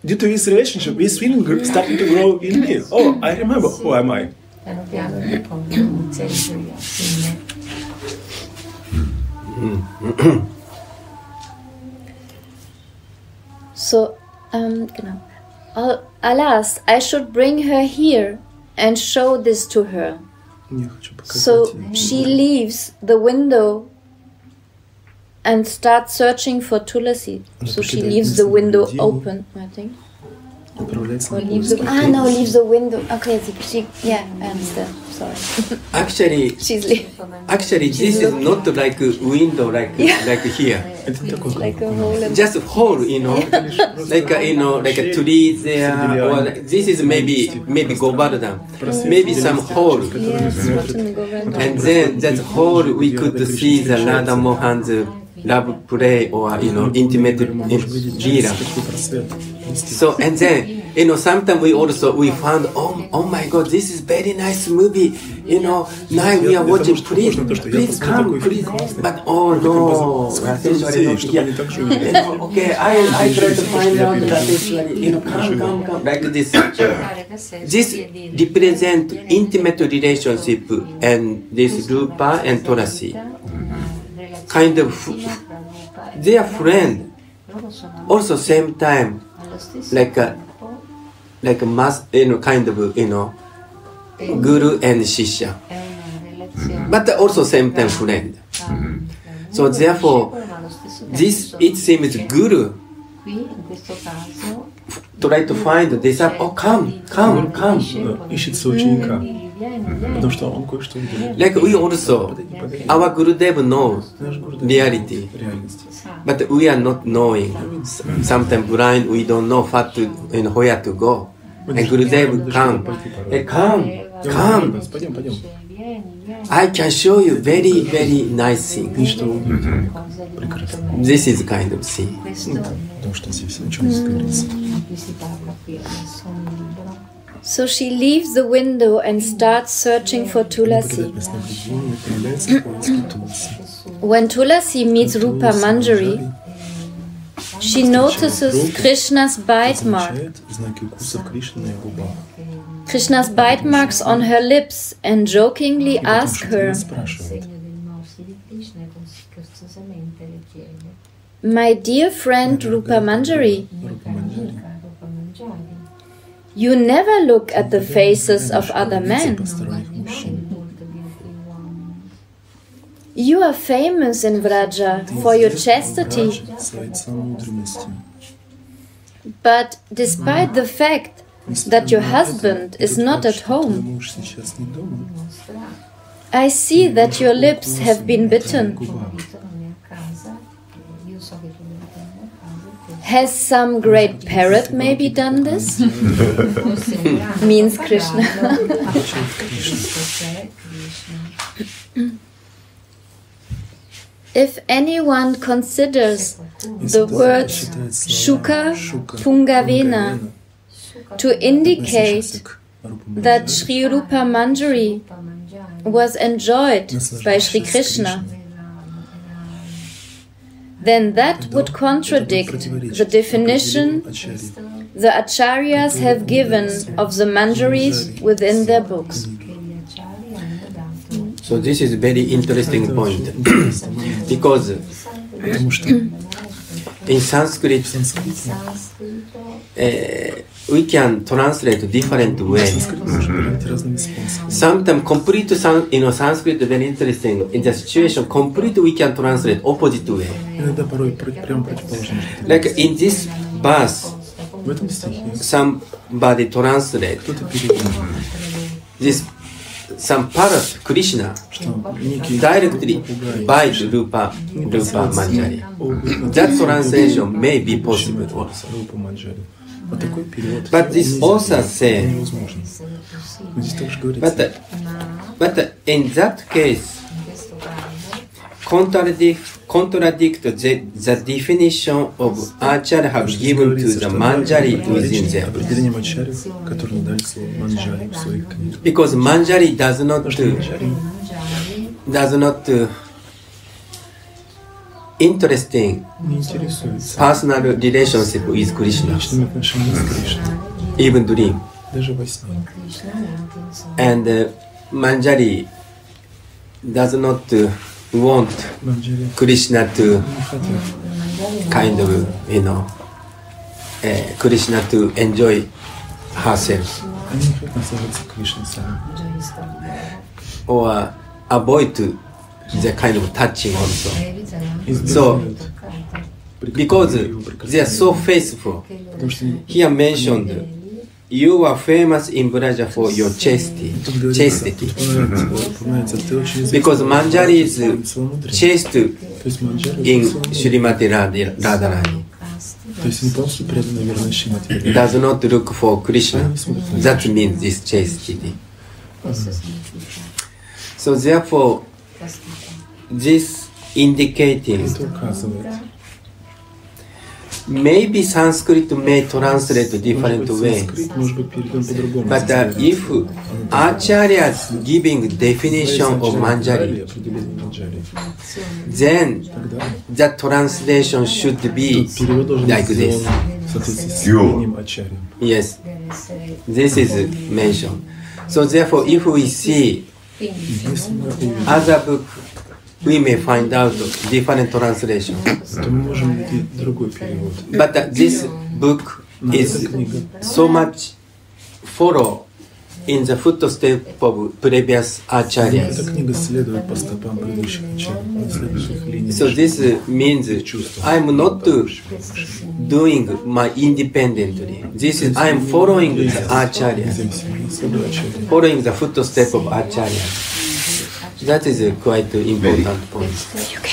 Speaker 2: due to this relationship, this feeling started to grow in me. Oh, I remember who am I.
Speaker 1: So, um, genau. Alas, I should bring her here and show this to her. So she leaves the window and starts searching for Tulasi. So she leaves the window open, I think. Pero
Speaker 2: let's
Speaker 1: leave the, ah no, leave the window. Okay, she, yeah, I understand. Sorry.
Speaker 3: Actually,
Speaker 1: she's leaving.
Speaker 3: Actually, this is not like a window like yeah. like here.
Speaker 1: like a hole.
Speaker 3: Just hole, you know, like a, you know, like a tree there. Or like, this is maybe maybe govardhan, maybe some hole.
Speaker 1: Yes,
Speaker 3: and then that hole we could see the Radha Mohan's uh, love play or you know intimate lila. So and then you know sometimes we also we found oh oh my god this is very nice movie. You know now we are watching please please come please. But oh no. Okay I I try to find out that essentially you know come come come like this. This represent intimate relationship and this Rupa and Tulasi kind of their friend also same time like a like a mass you know kind of you know guru and shishya but also same time friend. So therefore this it seems guru. Try to find this up oh come come come.
Speaker 2: You should search income потому что он кое-что видел.
Speaker 3: Like we also, our Gurudev knows
Speaker 2: Наш Гурдев
Speaker 3: reality,
Speaker 2: реальность.
Speaker 3: but we are not knowing. Sometimes blind, we don't know what to, you know, where to go. And Gurudev come, hey, come, come.
Speaker 2: Пойдем, пойдем.
Speaker 3: I can show you very, very nice thing.
Speaker 2: И что увидим? Прекрасно.
Speaker 3: This is kind of thing.
Speaker 1: So she leaves the window and starts searching for Tulasi. when Tulasi meets Rupa Manjari, she notices Krishna's bite mark. Krishna's bite marks on her lips and jokingly asks her, My dear friend Rupa Manjari, you never look at the faces of other men. You are famous in Vraja for your chastity. But despite the fact that your husband is not at home, I see that your lips have been bitten. Has some great parrot maybe done this? Means Krishna. if anyone considers the words Shuka Pungavena to indicate that Sri Rupa Manjari was enjoyed by Sri Krishna, then that would contradict the definition the Acharyas have given of the Manjaris within their books.
Speaker 3: So this is a very interesting point. Because in Sanskrit uh, we can translate different ways. Sometimes complete, you know, Sanskrit very interesting. In the situation, complete we can translate opposite way. Like in this verse, somebody translate
Speaker 2: mm-hmm.
Speaker 3: this some part
Speaker 2: of Krishna
Speaker 3: directly by Rupa, Rupa Manjari. That translation may be possible also.
Speaker 2: Рупа Манджари. Вот такой перевод
Speaker 3: But this
Speaker 2: нельзя,
Speaker 3: author say,
Speaker 2: невозможно. Но здесь также говорится,
Speaker 3: but but in that case,
Speaker 5: in questo caso
Speaker 3: contradict contradict the, the definition of Acharya have
Speaker 2: здесь
Speaker 3: given to
Speaker 2: говорится,
Speaker 3: the
Speaker 2: что
Speaker 3: Manjari within
Speaker 2: противоречит
Speaker 3: them.
Speaker 2: определением Ачарьев, которые дали слово Манджари в своих книгах.
Speaker 3: Because Manjari does not
Speaker 2: Потому что Манджари
Speaker 5: Mangiari
Speaker 3: does not uh, interesting personal relationship with Krishna, even dream. And uh, Manjari does not uh, want Krishna to kind of, you know, uh, Krishna to enjoy herself. Or avoid the kind of touching also. So, because they are so faithful, here mentioned, you are famous in Vraja for your chastity. chastity. because Manjari is chaste in Srimati Radharani. Does not look for Krishna. That means this chastity. So therefore, this indicating maybe Sanskrit may translate different
Speaker 2: ways.
Speaker 3: But uh, if Acharya's giving definition of Manjari, then the translation should be like this. Yes, this is mentioned. So therefore, if we see other book we may find out different translation.
Speaker 2: то мы можем найти другой перевод.
Speaker 3: But uh, this book
Speaker 2: Но эта
Speaker 3: is
Speaker 2: книга
Speaker 3: so much follow in the footstep of previous acharyas.
Speaker 2: Эта книга следует по стопам предыдущих учений, следует линии
Speaker 3: So this uh, means I'm not uh, doing my independently. This is I'm following the acharya,
Speaker 2: независимо, следую ачарье.
Speaker 3: following the footstep of acharya. That is a quite important point.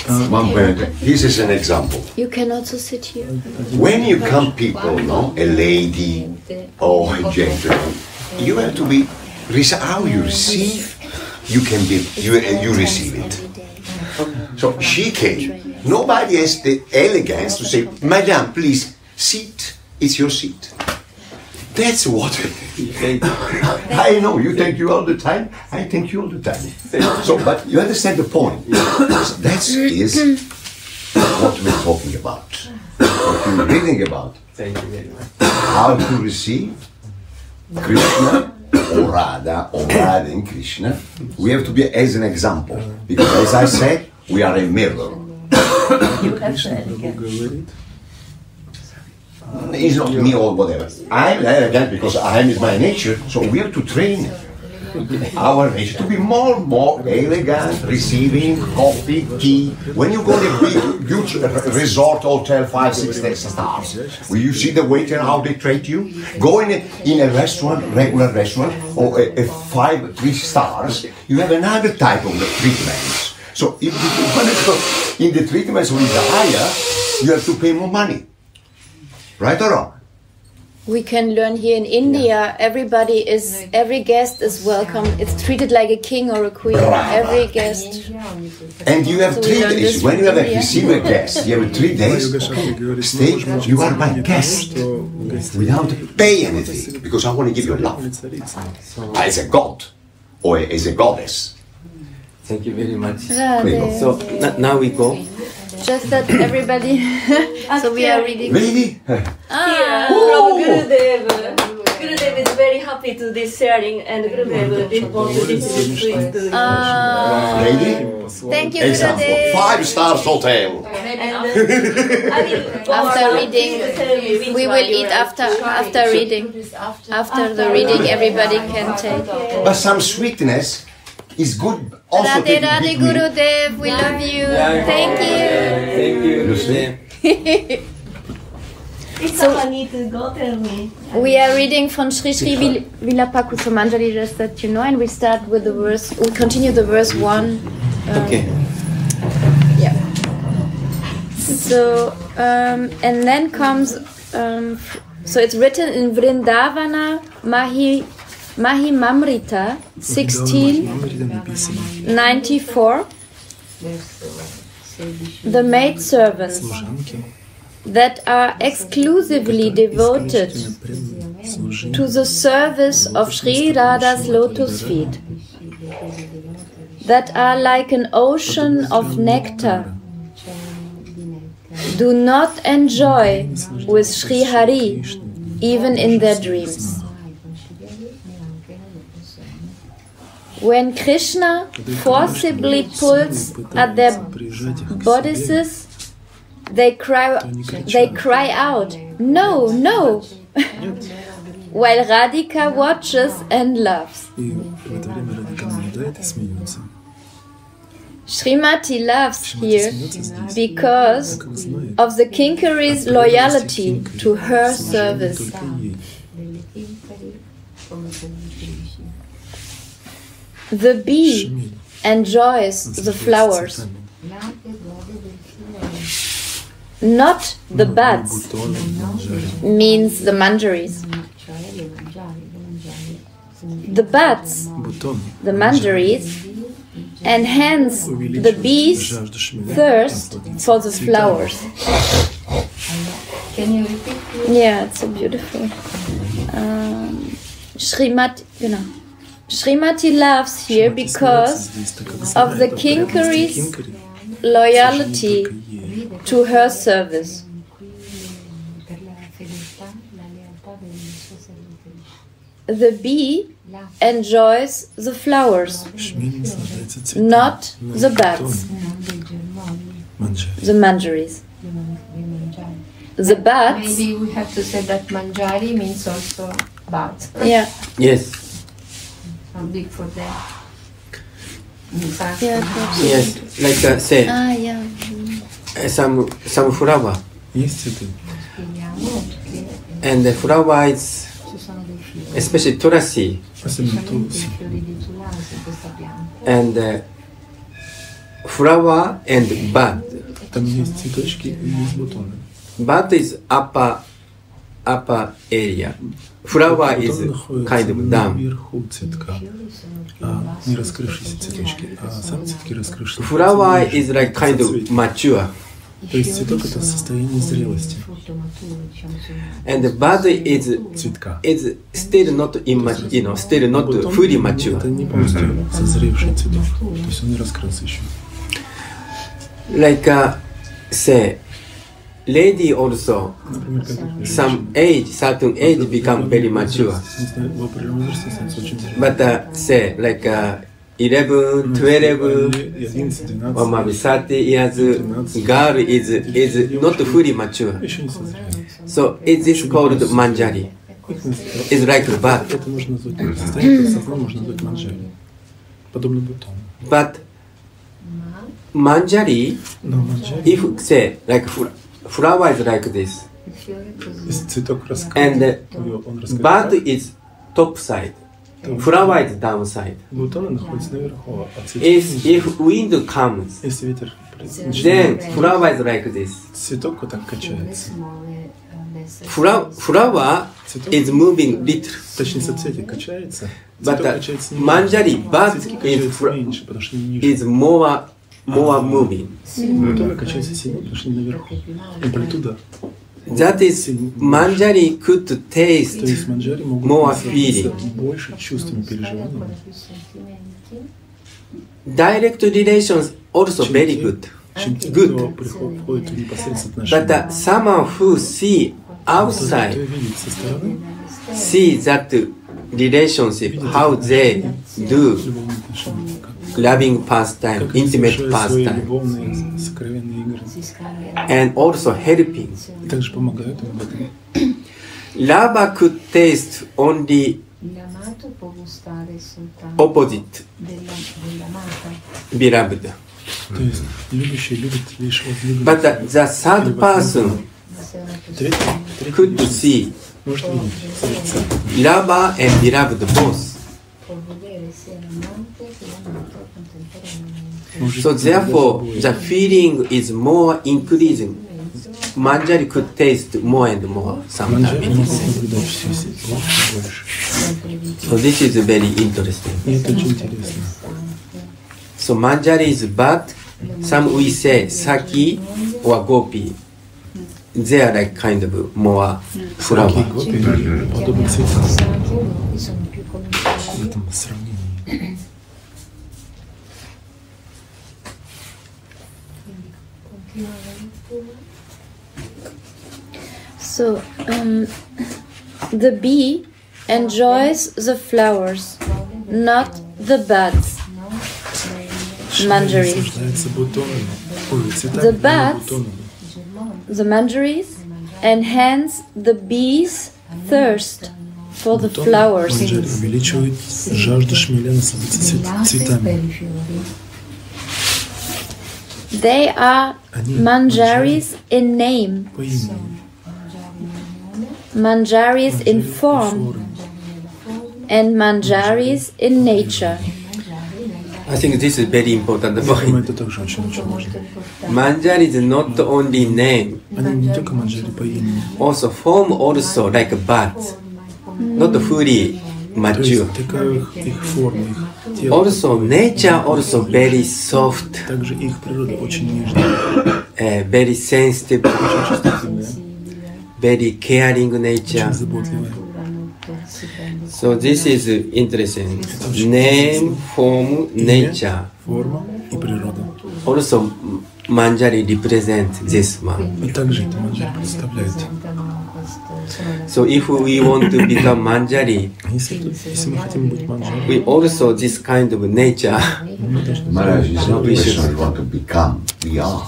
Speaker 6: Uh, one point. This is an example.
Speaker 1: You can also sit here.
Speaker 6: When you come people, no, a lady or a gentleman, you have to be rec- how you receive. You can be you uh, you receive it. So she came. Nobody has the elegance to say, "Madame, please sit. It's your seat." That's what. Thank you. I know you thank you all the time. I thank you all the time. So, but you understand the point. That is what we're talking about. What we're reading about.
Speaker 3: Thank you very much.
Speaker 6: How to receive Krishna or Radha or Radha in Krishna. We have to be as an example because, as I said, we are a mirror.
Speaker 2: You have said again.
Speaker 6: It's not me or whatever. I'm arrogant because I am is my nature, so we have to train our nature to be more and more elegant, receiving coffee, tea. When you go to a big, huge resort hotel, five, six stars, will you see the waiter how they treat you? Go in a, in a restaurant, regular restaurant, or a, a five, three stars, you have another type of treatments. So if go in the treatments with the higher, you have to pay more money. Right or wrong?
Speaker 1: We can learn here in India. Everybody is, every guest is welcome. It's treated like a king or a queen. Brava. Every guest.
Speaker 6: And you have
Speaker 1: so
Speaker 6: three days. When you have
Speaker 1: received
Speaker 6: a guest, you have three days. Stay. You are my guest without pay anything because I want to give you love as a god or as a goddess.
Speaker 3: Thank you very much. So now we go.
Speaker 1: Just that everybody. so we are reading.
Speaker 6: Really?
Speaker 1: Ah,
Speaker 9: from Gurudev. Gurudev is very happy to this sharing and Gurudev did want to distribute to
Speaker 1: ah.
Speaker 6: Lady?
Speaker 1: Thank you,
Speaker 6: Example.
Speaker 1: Gurudev.
Speaker 6: Five stars hotel.
Speaker 9: And uh, I will go
Speaker 1: After reading,
Speaker 9: Please tell me which
Speaker 1: We will eat after after reading. After the reading, everybody can take.
Speaker 6: But some sweetness is good also
Speaker 1: Radhe
Speaker 6: take
Speaker 1: Radhe
Speaker 6: between-
Speaker 1: Gurudev, we love you. Thank you.
Speaker 3: Thank you. Gurudev.
Speaker 9: If someone need to go, tell me.
Speaker 1: We are reading from Sri Sri Vil- Vilapa Kusumanjali, just that you know, and we start with the verse, we continue the verse 1.
Speaker 3: Okay.
Speaker 1: Yeah. So, um, and then comes, um, so it's written in Vrindavana Mahi, Mahimamrita 1694 the maidservants that are exclusively devoted to the service of Sri Radha's lotus feet, that are like an ocean of nectar, do not enjoy with Sri Hari even in their dreams. When Krishna forcibly pulls at their bodices, they cry, they cry out, No, no! While Radhika watches and laughs. Srimati laughs here because of the Kinkari's loyalty to her service. The bee enjoys the flowers, not the buds, means the manjaris, The buds, the manjaris, and hence the bees thirst for the flowers.
Speaker 8: Can you repeat?
Speaker 1: Yeah, it's so beautiful. Um, Shrimat, you know. Srimati loves here because of the Kinkari's loyalty to her service. The bee enjoys the flowers, not the
Speaker 2: bats.
Speaker 1: the manjaris. The bats.
Speaker 8: Maybe we have to say that manjari means also buds.
Speaker 1: Yeah.
Speaker 3: Yes
Speaker 5: how big for them. In fact,
Speaker 1: Yeah,
Speaker 5: now-
Speaker 3: Yes, like uh, say
Speaker 1: Ah, yeah.
Speaker 3: uh, some some flower,
Speaker 2: Есть цветы.
Speaker 5: Vediamo che
Speaker 3: and the flower is
Speaker 5: ci sono dei fiori.
Speaker 3: especially tulasi
Speaker 2: Особенно
Speaker 5: Specialmente
Speaker 2: тулси.
Speaker 5: i fiori di tulasi, questa pianta.
Speaker 3: and uh, flower and bud.
Speaker 2: Там есть цветочки и есть бутоны.
Speaker 3: Bud is upper upper area. Flower is
Speaker 2: Бутон находится
Speaker 3: kind of down.
Speaker 2: наверху цветка.
Speaker 5: Fiori sono più
Speaker 2: А,
Speaker 5: bassi
Speaker 2: не
Speaker 5: e
Speaker 2: раскрывшиеся
Speaker 5: più
Speaker 2: цветочки,
Speaker 5: alti,
Speaker 2: а сами цветки раскрывшиеся.
Speaker 3: Flower is like kind of
Speaker 2: Соцветие.
Speaker 3: mature,
Speaker 5: I
Speaker 2: То есть
Speaker 5: fiori
Speaker 2: цветок это
Speaker 5: sono
Speaker 2: состояние зрелости
Speaker 5: frutto maturo, diciamo, sono
Speaker 3: and the bud is
Speaker 2: цветка.
Speaker 3: is still not imma- you know still not
Speaker 2: Бутон
Speaker 3: fully
Speaker 2: это
Speaker 3: mature.
Speaker 2: не полностью созревший цветок. То есть он не раскрылся еще.
Speaker 3: Like uh, say, lady also some age certain age become very mature. But uh, say like uh, 11 12 or maybe 30 years girl is is not fully mature. So it is called manjari. It's like
Speaker 2: but
Speaker 3: but manjari if say like flower is like this,
Speaker 5: il fiore è così.
Speaker 2: если цветок
Speaker 3: and
Speaker 2: раскрыт,
Speaker 3: uh,
Speaker 2: он
Speaker 3: bud
Speaker 2: раскрыт,
Speaker 3: is top side, flower is down side.
Speaker 2: бутоны находятся наверху, а цветок
Speaker 3: If
Speaker 2: внизу.
Speaker 3: if wind comes,
Speaker 2: Если ветер
Speaker 3: then
Speaker 2: начинает,
Speaker 3: flower is like this.
Speaker 2: цветок вот так
Speaker 5: Dove
Speaker 2: качается.
Speaker 5: si muove all'essere
Speaker 3: Fla- flower
Speaker 2: Цветок,
Speaker 3: is moving little,
Speaker 2: точнее, соцветие качается,
Speaker 3: but
Speaker 2: цветок
Speaker 3: uh,
Speaker 2: качается не
Speaker 3: manjari bud
Speaker 2: Цветки
Speaker 3: is
Speaker 2: качаются
Speaker 3: fl-
Speaker 2: меньше, потому что они ниже.
Speaker 3: is more more moving.
Speaker 2: Бутоны качаются сильнее, потому что они наверху. Амплитуда.
Speaker 3: That is manjari could
Speaker 2: То
Speaker 3: taste
Speaker 2: есть манджари могут
Speaker 3: More
Speaker 2: наслаждаться
Speaker 3: feeling.
Speaker 2: больше чувствами,
Speaker 5: ancora
Speaker 2: переживаниями.
Speaker 5: più sentimenti.
Speaker 3: direct relations also very good.
Speaker 2: чем те,
Speaker 3: Good.
Speaker 2: кто приход- входит в непосредственное
Speaker 3: But
Speaker 2: отношение.
Speaker 3: uh, someone who see
Speaker 2: Тот, кто
Speaker 3: outside
Speaker 2: видит со стороны,
Speaker 3: see that relationship how they do
Speaker 2: любовные отношения, как,
Speaker 3: loving pastime, intimate pastime. And also helping. Lava could taste only opposite beloved. But the, the third person could see Lava and beloved both. So therefore, the feeling is more increasing. Manjari could taste more and more sometimes. So this is very interesting. So manjari is but Some we say saki or gopi. They are like kind of more flower.
Speaker 1: So, um, the bee enjoys the flowers, not the buds. Manjaris.
Speaker 2: Наслаждается бутонами, ой, цветами,
Speaker 1: The
Speaker 2: но не
Speaker 1: buds
Speaker 2: бутонами.
Speaker 1: The manjaris and hence the bees thirst for the
Speaker 2: Бутоны
Speaker 1: flowers.
Speaker 2: манджари увеличивают жажду шмеля насладиться цвет-
Speaker 5: L'arte per
Speaker 2: цветами.
Speaker 5: i fiori
Speaker 1: They are
Speaker 2: Они
Speaker 1: manjaris in name,
Speaker 2: по имени,
Speaker 1: manjaris in form and manjaris in nature.
Speaker 3: I think this is very important point. Manjari is not only name, also form also like a bat, not fully mature. Also nature also very soft, uh, very sensitive very caring
Speaker 2: очень
Speaker 3: nature.
Speaker 2: заботливая.
Speaker 5: si prende
Speaker 3: So this is interesting. Name, form, nature.
Speaker 2: Форма и природа.
Speaker 3: Also Manjari represent this one.
Speaker 2: И также это манджари представляет.
Speaker 3: So if we want to become Manjari,
Speaker 2: Если, если мы хотим быть манджари,
Speaker 3: we also this kind of nature.
Speaker 2: мы должны
Speaker 6: Maharaj, it's not a question we want to become. We are.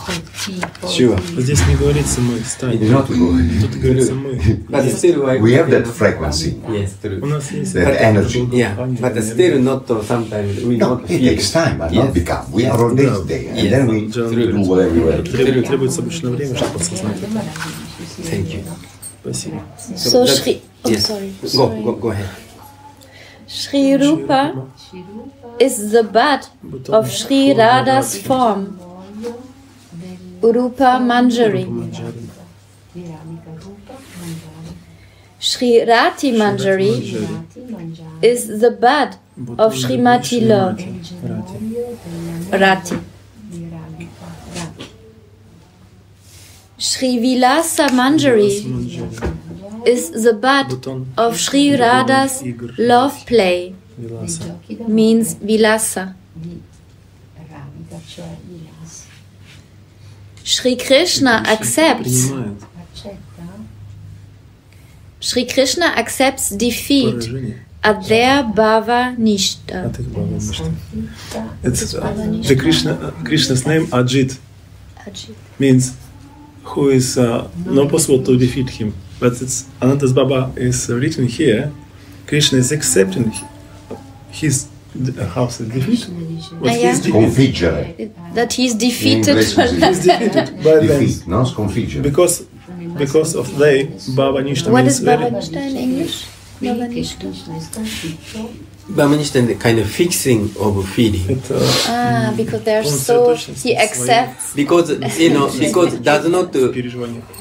Speaker 3: Sure.
Speaker 2: Здесь не говорится мы, стань.
Speaker 6: It's not good.
Speaker 2: Тут говорится мы.
Speaker 3: But still, I
Speaker 6: We have that frequency,
Speaker 3: Yes, true.
Speaker 2: У нас есть
Speaker 6: that energy.
Speaker 3: Yeah, but still not uh, sometimes we
Speaker 6: No,
Speaker 3: not
Speaker 6: it
Speaker 3: feel.
Speaker 6: takes time, but
Speaker 3: Yes.
Speaker 6: not become. We are all days there, and
Speaker 3: Yes.
Speaker 6: then we
Speaker 2: True.
Speaker 6: do whatever we have.
Speaker 2: Требует- Требуется обычное время, чтобы осознать это.
Speaker 3: Thank you.
Speaker 2: Спасибо.
Speaker 1: So
Speaker 3: that's-
Speaker 1: Shri, oh
Speaker 3: yes.
Speaker 1: sorry,
Speaker 3: Go,
Speaker 1: sorry.
Speaker 3: go, go ahead.
Speaker 1: Shri Rupa is the bud of Sri Radha's form. Urupa Manjari. Sri Rati Manjari is the bud of Srimati Love. Rati. Sri Vilasa Manjari is the bud of Sri Radha's love play, means Vilasa. Sri Krishna accepts. Sri Krishna accepts defeat at their bhava nishta.
Speaker 2: It's uh, the Krishna, uh, Krishna's name Ajit means who is uh, not possible to defeat him. But it's Anantas Baba is written here. Krishna is accepting his uh, house is defeat. But
Speaker 1: Ah, yeah?
Speaker 2: he's defeated.
Speaker 1: That he's
Speaker 6: In
Speaker 1: defeated.
Speaker 2: He's defeated by them
Speaker 6: Defeat, no? Sconfiggere.
Speaker 2: because because of they Bhava Nishta
Speaker 1: What
Speaker 2: means
Speaker 1: is bhava
Speaker 2: very
Speaker 1: in English? Bhava
Speaker 5: che
Speaker 3: Baministan kind of fixing of feeling.
Speaker 1: Ah, because they're so he accepts
Speaker 3: because you know because does not uh,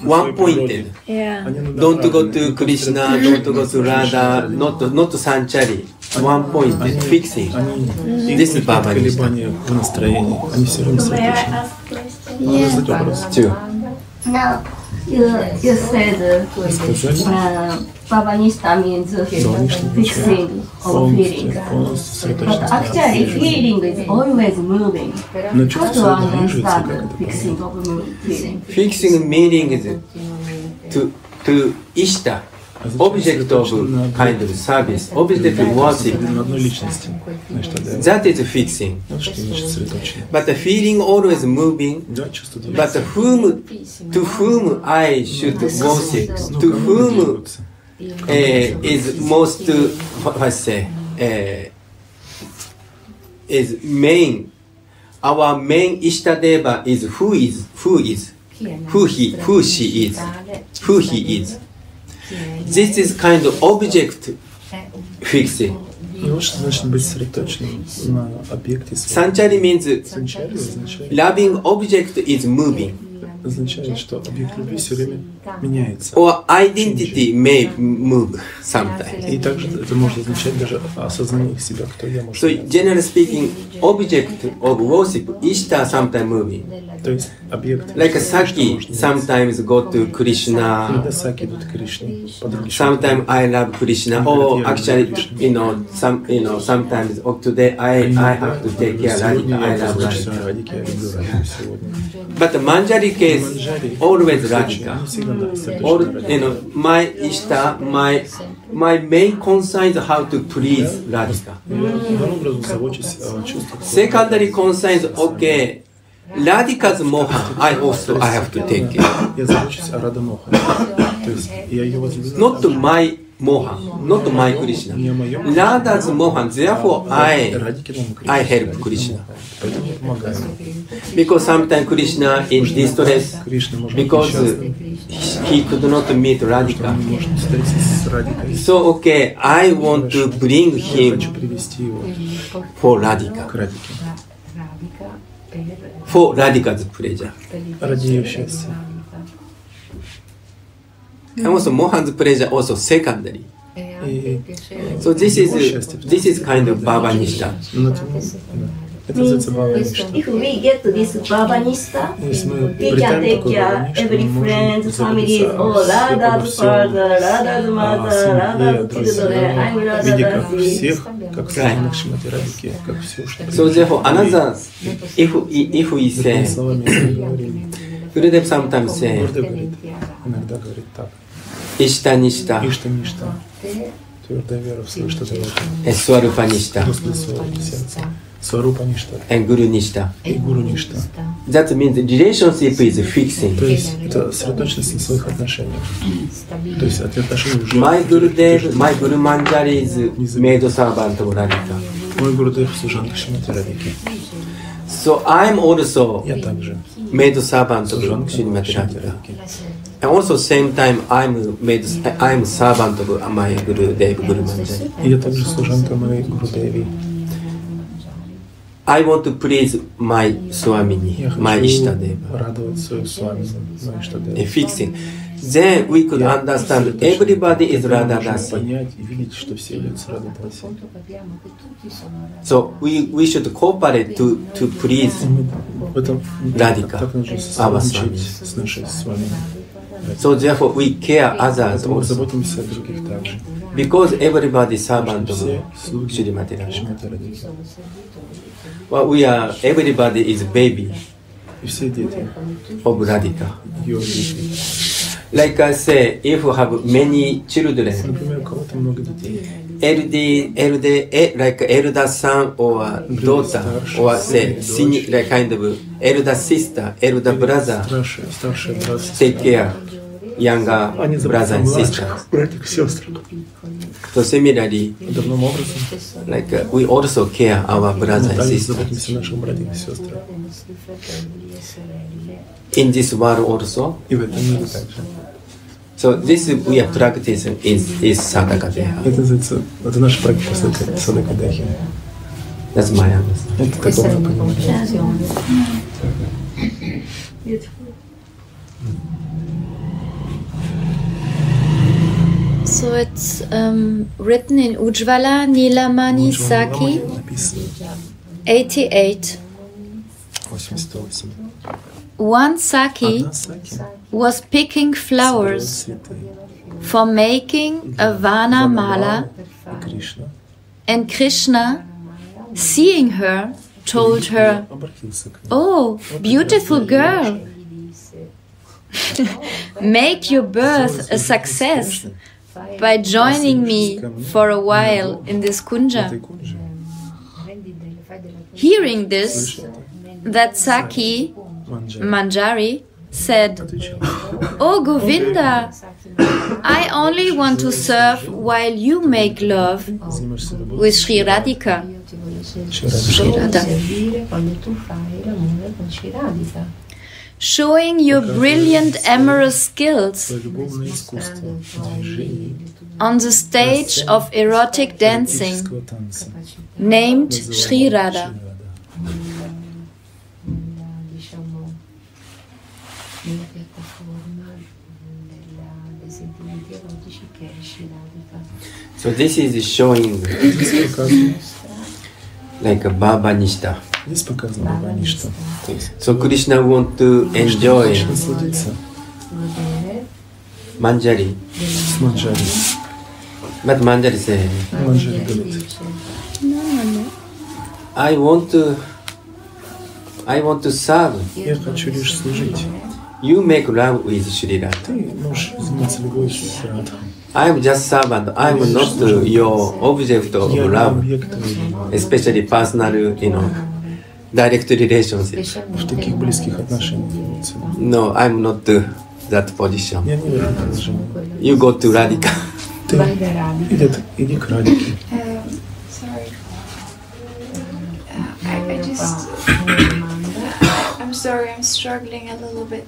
Speaker 3: one pointed.
Speaker 1: Yeah.
Speaker 3: Don't go to Krishna, don't go to Radha, not not Sanchari. One pointed fixing.
Speaker 2: Mm-hmm.
Speaker 3: This is
Speaker 2: Baministan. May I ask question?
Speaker 3: Yeah.
Speaker 9: Now you you said. Uh, Baba nie
Speaker 2: está
Speaker 9: means fixing
Speaker 2: or
Speaker 9: feeling. But actually, feeling is always moving. How to understand fixing of feeling?
Speaker 3: Fixing meaning is to to ishta. Object of kind of service, object of worship. That is fixing. But the feeling always moving. But whom, to whom I should worship, to whom is most, uh, what I say, uh, is main. Our main Ishtadeva is who is, who is, who he, who she is, who he is. This is kind of object fixing.
Speaker 2: Ну, вот что значит быть сосредоточенным на объекте своем.
Speaker 3: Sanchari means
Speaker 2: Санчари означает,
Speaker 3: loving object is moving,
Speaker 2: Означает, что объект любви все время меняется.
Speaker 3: or identity may move sometimes.
Speaker 2: И также это может означать даже осознание себя, кто я, может
Speaker 3: So generally speaking, object of worship, Ishta sometimes moving.
Speaker 2: То есть объект
Speaker 3: Like
Speaker 2: что
Speaker 3: Saki sometimes go to Krishna,
Speaker 2: Иногда саки идут к Кришне,
Speaker 3: sometimes I love Krishna, or actually, you know, some, you know, sometimes, oh, today I, I have to take care of Radhika, I love Radhika.
Speaker 2: о.
Speaker 3: But the Manjari case, is
Speaker 2: always
Speaker 3: Radhika.
Speaker 2: All,
Speaker 3: you know, my ishta, my my main concern is how to please Radhika. Secondary concern is okay. Radhika's moha, I also I have to take
Speaker 2: it.
Speaker 3: Not my Mohan, not my Krishna.
Speaker 2: Radha
Speaker 3: is Mohan, therefore I, help Krishna. Because sometimes Krishna in distress, because he could not meet Radhika. So okay, I want to bring him for Radhika. For Radhika's pleasure. And also Mohan's pleasure also secondary.
Speaker 5: E anche il piacere
Speaker 3: So this
Speaker 2: Его
Speaker 3: is
Speaker 2: счастье.
Speaker 3: this is kind of Baba Nishta.
Speaker 2: Ну, это, да. Это называется Баба Ништа.
Speaker 9: If we get this Bhavanista,
Speaker 2: Если мы
Speaker 9: we can
Speaker 2: обретаем
Speaker 9: take
Speaker 2: такой
Speaker 9: care
Speaker 2: Баба Ништа,
Speaker 9: every
Speaker 2: мы
Speaker 9: friend,
Speaker 2: можем
Speaker 9: families,
Speaker 2: заботиться
Speaker 9: oh,
Speaker 2: о всех, обо
Speaker 9: Radha's
Speaker 2: всем,
Speaker 9: father, Radha's
Speaker 2: о
Speaker 9: mother,
Speaker 2: семье, о
Speaker 9: Radha's children, I'm
Speaker 2: друзьях, видя как
Speaker 9: Radha's
Speaker 2: всех, как созданных Шимати Радики, как все, что
Speaker 3: So therefore another, if if we
Speaker 2: Другими
Speaker 3: say,
Speaker 2: словами, если мы говорим,
Speaker 3: Gurudev sometimes say,
Speaker 2: Гурдев говорит, иногда говорит так.
Speaker 3: Ishta Nishta,
Speaker 2: Ишта Ништа, твердая вера в свое что Девата,
Speaker 3: Swarupa Nishta,
Speaker 2: Господи своего сердца, Сварупа Ништа
Speaker 3: and Guru Nishta.
Speaker 2: и Гуру Ништа.
Speaker 3: that means relationship is fixing.
Speaker 2: То есть это сосредоточенность на своих отношениях. То есть эти отношения уже...
Speaker 3: My Gurudev, my Guru Manjari is maid servant of Radhika.
Speaker 2: Мой Гурудев служанка Шримати Радики.
Speaker 3: So I'm also
Speaker 2: Я также
Speaker 3: maid a servant of Srimati And also same time I'm made I'm servant of my Guru Devi Guru Manjari.
Speaker 2: Я также моей
Speaker 3: I want to please my Swamini, my Ishtadeva.
Speaker 2: Радовать свою Swamini, my Ishtadeva.
Speaker 3: And fixing then we could understand everybody is
Speaker 2: Radhadasi.
Speaker 3: So we, we should cooperate to, to please
Speaker 2: Radhika, our Swami.
Speaker 3: So therefore we care others also. Because everybody is servant of Srimati Radhika. Well, we are, everybody is baby of Radhika. Like I say, if you have many children, elder, elder, like elder son or daughter, or say senior, like kind of elder sister, elder brother, take care. Younger
Speaker 2: Они
Speaker 3: brother and
Speaker 2: заботятся о
Speaker 3: sister.
Speaker 2: младших братьях и сестрах.
Speaker 3: So similarly,
Speaker 2: Подобным образом
Speaker 3: like uh, we also care our
Speaker 2: мы
Speaker 3: brother and
Speaker 2: также
Speaker 3: sister.
Speaker 2: заботимся о наших братьях и сестрах.
Speaker 3: In this world also.
Speaker 2: И в этом мире также.
Speaker 3: So this we are practicing is is sadhaka
Speaker 2: Это называется, это наша практика садакадахи.
Speaker 3: That's my understanding.
Speaker 2: Это такое понимание.
Speaker 1: So it's um, written in Ujjvala Nilamani
Speaker 2: Sakhi,
Speaker 1: 88. One
Speaker 2: Sakhi
Speaker 1: was picking flowers for making a Vana mala, and Krishna, seeing her, told her, Oh, beautiful girl, make your birth a success by joining me for a while in this kunja. Hearing this, that
Speaker 2: Sakhi
Speaker 1: Manjari. Said, Oh Govinda, I only want to serve while you make love with Sri Radhika. Radha showing your brilliant amorous skills on the stage of erotic dancing named Sri Radha.
Speaker 3: So this is showing like a Bhava Nishta.
Speaker 2: здесь показано Бхаваништа. То есть
Speaker 3: So Krishna want to enjoy
Speaker 2: хочет насладиться
Speaker 5: Godere
Speaker 3: Manjari.
Speaker 2: с Манджари.
Speaker 3: But Manjari say,
Speaker 2: Манджари говорит,
Speaker 3: I want to I want to serve.
Speaker 2: я хочу лишь служить.
Speaker 3: You make love with Sri Radha.
Speaker 2: Ты можешь заниматься любовью с Радхой.
Speaker 3: I'm just servant. I'm not your object of
Speaker 2: Я не
Speaker 3: love,
Speaker 2: объект твоей любви.
Speaker 3: especially personal, you know, direct relationship.
Speaker 2: В таких близких отношениях.
Speaker 3: No, I'm not that position.
Speaker 2: Я не в этом положении.
Speaker 3: You go to Radhika.
Speaker 2: Ты иди, иди к радике.
Speaker 10: I'm sorry, I'm struggling a little bit.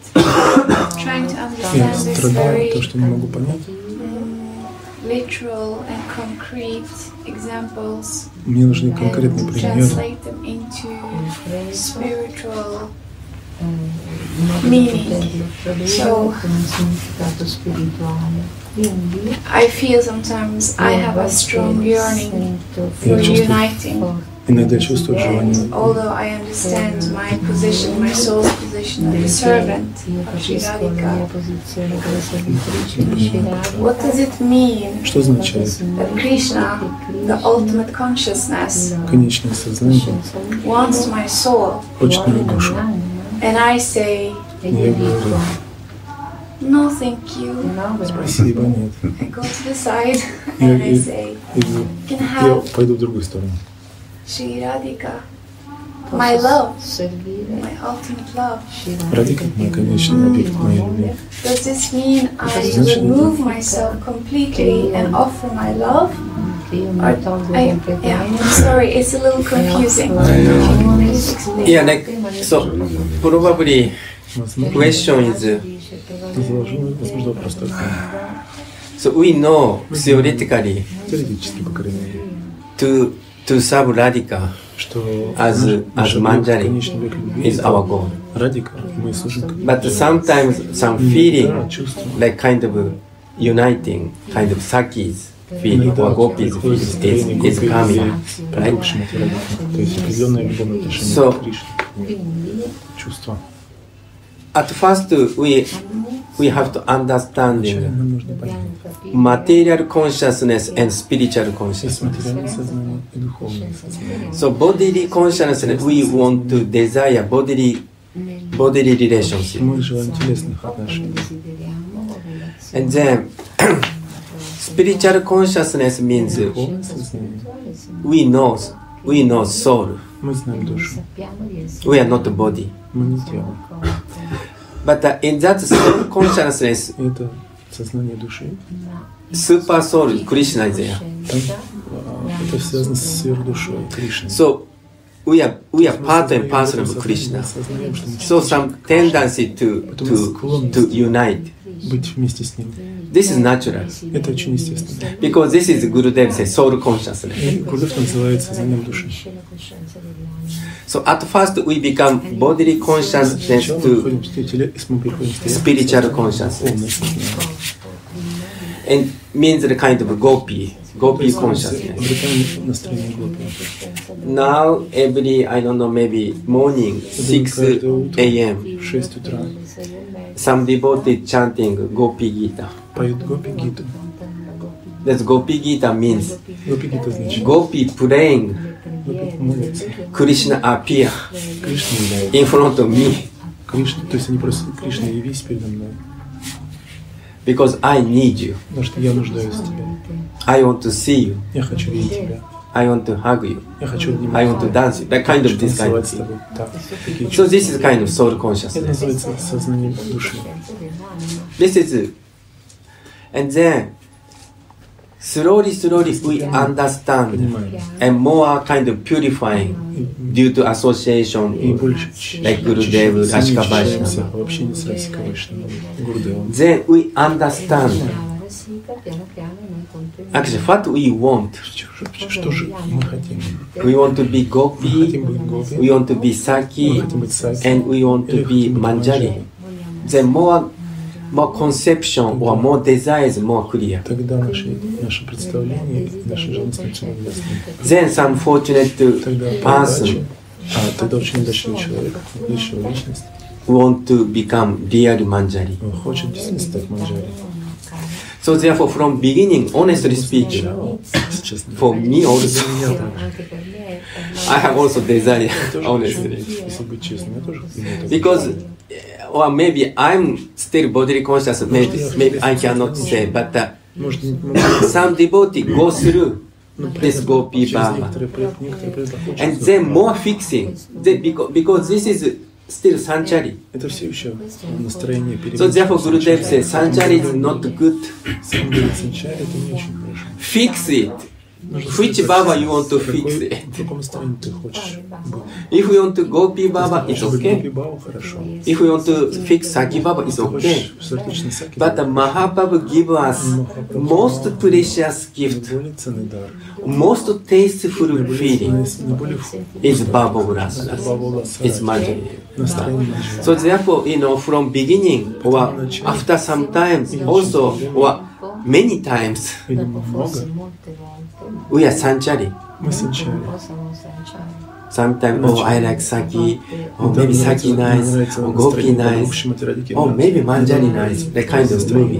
Speaker 10: trying to understand this very um, literal and concrete
Speaker 2: Мне нужны конкретные
Speaker 10: and
Speaker 2: примеры.
Speaker 10: translate them into spiritual meaning. So-
Speaker 5: con un significato spirituale. Quindi
Speaker 10: I feel sometimes I have a strong yearning
Speaker 5: sento
Speaker 10: for
Speaker 2: Я чувствую,
Speaker 10: uniting.
Speaker 2: иногда чувствую желание что означает
Speaker 10: Krishna,
Speaker 2: конечное сознание
Speaker 10: wants my soul,
Speaker 2: хочет мою душу.
Speaker 10: And I say,
Speaker 5: я говорю,
Speaker 10: No, thank you.
Speaker 2: Спасибо, нет.
Speaker 10: I go to the side and I say, can
Speaker 2: I
Speaker 10: have...
Speaker 2: Я пойду в другую сторону.
Speaker 10: Sri Radhika. my love,
Speaker 5: servire
Speaker 10: my ultimate love.
Speaker 2: Радика – мой конечный объект моей любви.
Speaker 10: Does this mean I
Speaker 2: Значит,
Speaker 10: remove myself completely and offer my love?
Speaker 5: che io
Speaker 10: Or,
Speaker 5: mi tolgo
Speaker 10: I, yeah, I'm
Speaker 5: completamente
Speaker 10: sorry, it's a little confusing.
Speaker 5: Please explain.
Speaker 3: Yeah, like so probably
Speaker 2: Возможно,
Speaker 3: question is
Speaker 2: возможно, возможно, вопрос такой.
Speaker 3: so we know theoretically
Speaker 2: Теоретически, по крайней мере,
Speaker 3: to to serve Radhika as, as Manjari is our goal. But sometimes some feeling, like kind of uniting, kind of sakhis feeling or gopis feeling is, is coming, right? So, at first we we have to
Speaker 5: understanding
Speaker 3: material consciousness and spiritual consciousness. So bodily consciousness, we want to desire bodily bodily relationship. And then spiritual consciousness means we know we know soul. We are not body. But uh, in that soul consciousness,
Speaker 2: это сознание души.
Speaker 3: super soul Krishna is there.
Speaker 2: а, Это связано с сверхдушой Кришны.
Speaker 3: So we are we are part and parcel of Krishna. So some tendency to to to unite.
Speaker 2: быть вместе с ним.
Speaker 3: This is natural
Speaker 2: Это очень естественно.
Speaker 3: because this is Gurudev says soul consciousness.
Speaker 2: И Гурдев называет сознанием души.
Speaker 3: So at first we become bodily consciousness to spiritual consciousness. And means the kind of gopi, gopi consciousness. Now every, I don't know, maybe morning, 6 a.m., some devotee chanting gopi gita. That's gopi gita means gopi
Speaker 2: playing
Speaker 3: Krishna appear
Speaker 2: Кришна является.
Speaker 3: in front of me
Speaker 2: Кришна, то есть они просят Кришна, явись передо мной.
Speaker 3: because I need you.
Speaker 2: Потому что я нуждаюсь в тебе.
Speaker 3: I want to see you.
Speaker 2: Я хочу видеть тебя.
Speaker 3: I want to hug you.
Speaker 2: Я хочу
Speaker 3: I
Speaker 2: обнимать
Speaker 3: want to dance. That kind of this kind of thing.
Speaker 2: такие
Speaker 3: So this is kind of soul
Speaker 2: Это
Speaker 3: consciousness.
Speaker 2: называется сознанием души.
Speaker 3: This is, and then slowly, slowly we understand and more kind of purifying due to association like Gurudev,
Speaker 2: Ashkabashna.
Speaker 3: Then we understand actually what we want. We want to be gopi, we want to be
Speaker 2: sakhi,
Speaker 3: and we want to be manjari. Then more more conception or more desires more clear.
Speaker 2: Тогда наши, наше представление и наши желания становятся более ясными.
Speaker 3: Then some fortunate
Speaker 2: Тогда по
Speaker 3: person
Speaker 2: удаче, а тогда очень удачливый человек, высшая личность,
Speaker 3: want to become real Manjari.
Speaker 2: он хочет действительно стать манджари.
Speaker 3: So therefore, from beginning, honestly speaking,
Speaker 2: Сейчас
Speaker 3: for me also,
Speaker 2: для меня также.
Speaker 5: Anche per me è
Speaker 3: I have also desire,
Speaker 2: Я тоже
Speaker 3: honestly.
Speaker 2: хочу, если быть честным, я тоже имею такое
Speaker 3: Because,
Speaker 2: желание.
Speaker 3: uh, or maybe I'm still bodily conscious, maybe, maybe I cannot say, but uh,
Speaker 2: Может, не могу,
Speaker 3: some devotee go through
Speaker 2: но при
Speaker 3: this
Speaker 2: этом
Speaker 3: Gopi
Speaker 2: через
Speaker 3: Baba.
Speaker 2: некоторые пред- некоторые предоход
Speaker 3: And
Speaker 2: чувствуют.
Speaker 3: then more fixing, they, because, because this is still Sanchari.
Speaker 2: Это все еще настроение
Speaker 3: So
Speaker 2: перемен.
Speaker 3: therefore, Gurudev says, Sanchari is not good.
Speaker 2: Сам говорит, санчари это не очень хорошо.
Speaker 3: Fix it. Which Baba you want to fix it? If you want to go Baba, it's okay. If you want to fix Sakhi Bhava, it's okay. But the Mahabhava give us most precious gift, most tasteful feeling. is Baba
Speaker 2: Ulasras,
Speaker 3: it's
Speaker 2: magic.
Speaker 3: So therefore, you know, from beginning or after some time also or many times,
Speaker 5: Oh,
Speaker 3: we are sanchari.
Speaker 5: Sanchari.
Speaker 3: Sometimes, oh, I like sakhi, Oh,
Speaker 2: oh
Speaker 3: maybe
Speaker 2: sakhi
Speaker 3: nice, Oh, gopi nice,
Speaker 2: Oh,
Speaker 3: maybe manjari nice, that kind of movie.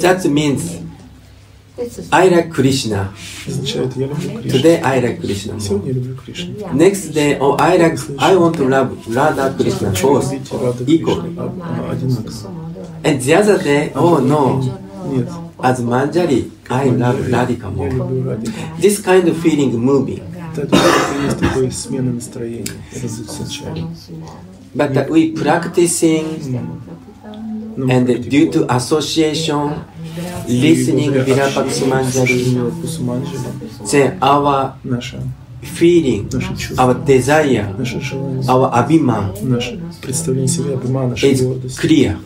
Speaker 3: That means I like Krishna. Today I like Krishna. More. Next day, oh, I like, I want to love Radha Krishna, both equal. And the other day, oh no, as Manjari, I love Radhika more. This kind of feeling moving. But that we practicing and
Speaker 2: uh,
Speaker 3: due to association, listening Vilapa
Speaker 2: Kusumanjali,
Speaker 3: then our feeling, our desire, our abhiman, is clear.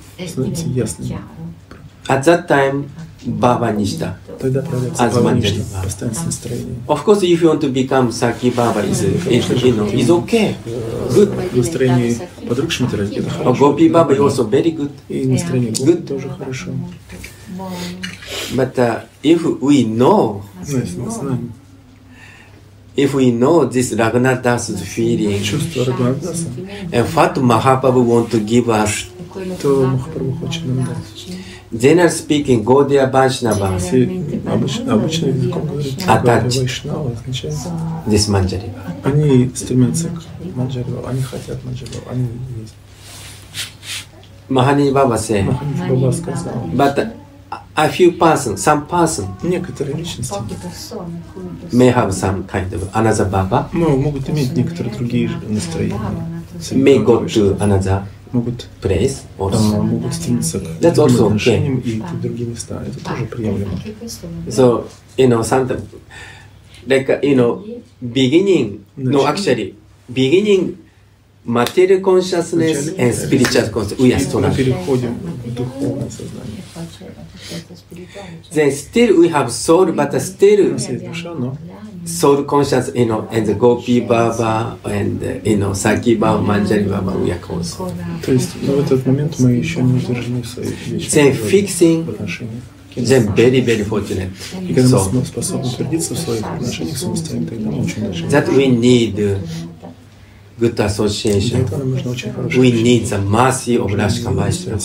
Speaker 3: At that time, Baba Nishta.
Speaker 2: Тогда проявляется
Speaker 3: Аз
Speaker 2: гармоничность,
Speaker 3: манджали.
Speaker 2: постоянство настроения.
Speaker 3: Of course, if you want to become Saki Baba, is, is you know, is okay, good.
Speaker 2: В настроении подруг Шмитаренки это хорошо.
Speaker 3: Baba is also very good.
Speaker 2: И настроение Гопи тоже хорошо.
Speaker 3: But uh, if we know,
Speaker 2: Но если мы знаем
Speaker 3: if we know this Raghunatha's feeling,
Speaker 2: чувство Рагунатаса,
Speaker 3: and what Mahaprabhu want to give us,
Speaker 2: то Махапрабху хочет нам дать.
Speaker 3: Generally speaking, Gaudiya Vaishnava,
Speaker 2: обычно, обычно языком
Speaker 3: А
Speaker 2: Гауди
Speaker 3: дальше?
Speaker 2: Вайшнава означает,
Speaker 3: this Manjari.
Speaker 2: они стремятся к Манджариву, они хотят Манджариву, они есть.
Speaker 3: Mahani Baba said,
Speaker 2: Маханиш Баба сказал,
Speaker 3: but a- few person, some person
Speaker 2: некоторые личности
Speaker 3: may have some kind of another Baba,
Speaker 2: ну, могут иметь некоторые другие настроения.
Speaker 3: may go to another place
Speaker 2: or
Speaker 3: That's also okay. So, you know, sometimes, like, you know, beginning, no, actually, beginning material consciousness and spiritual consciousness, we are
Speaker 2: strong.
Speaker 3: Then still we have soul, but still soul conscious, you know, and the Gopi Bhava and, uh, you know, Sakhi Bhava, Manjari Bhava, we are conscious.
Speaker 2: То есть но в этот момент мы еще не удержаны в своей
Speaker 3: Then fixing Then very, very fortunate.
Speaker 2: И когда
Speaker 3: so,
Speaker 2: мы способны утвердиться в своих отношениях с самостоятельно, тогда очень.
Speaker 3: That we need uh, good association. We need the mercy of Rasika Vaishnava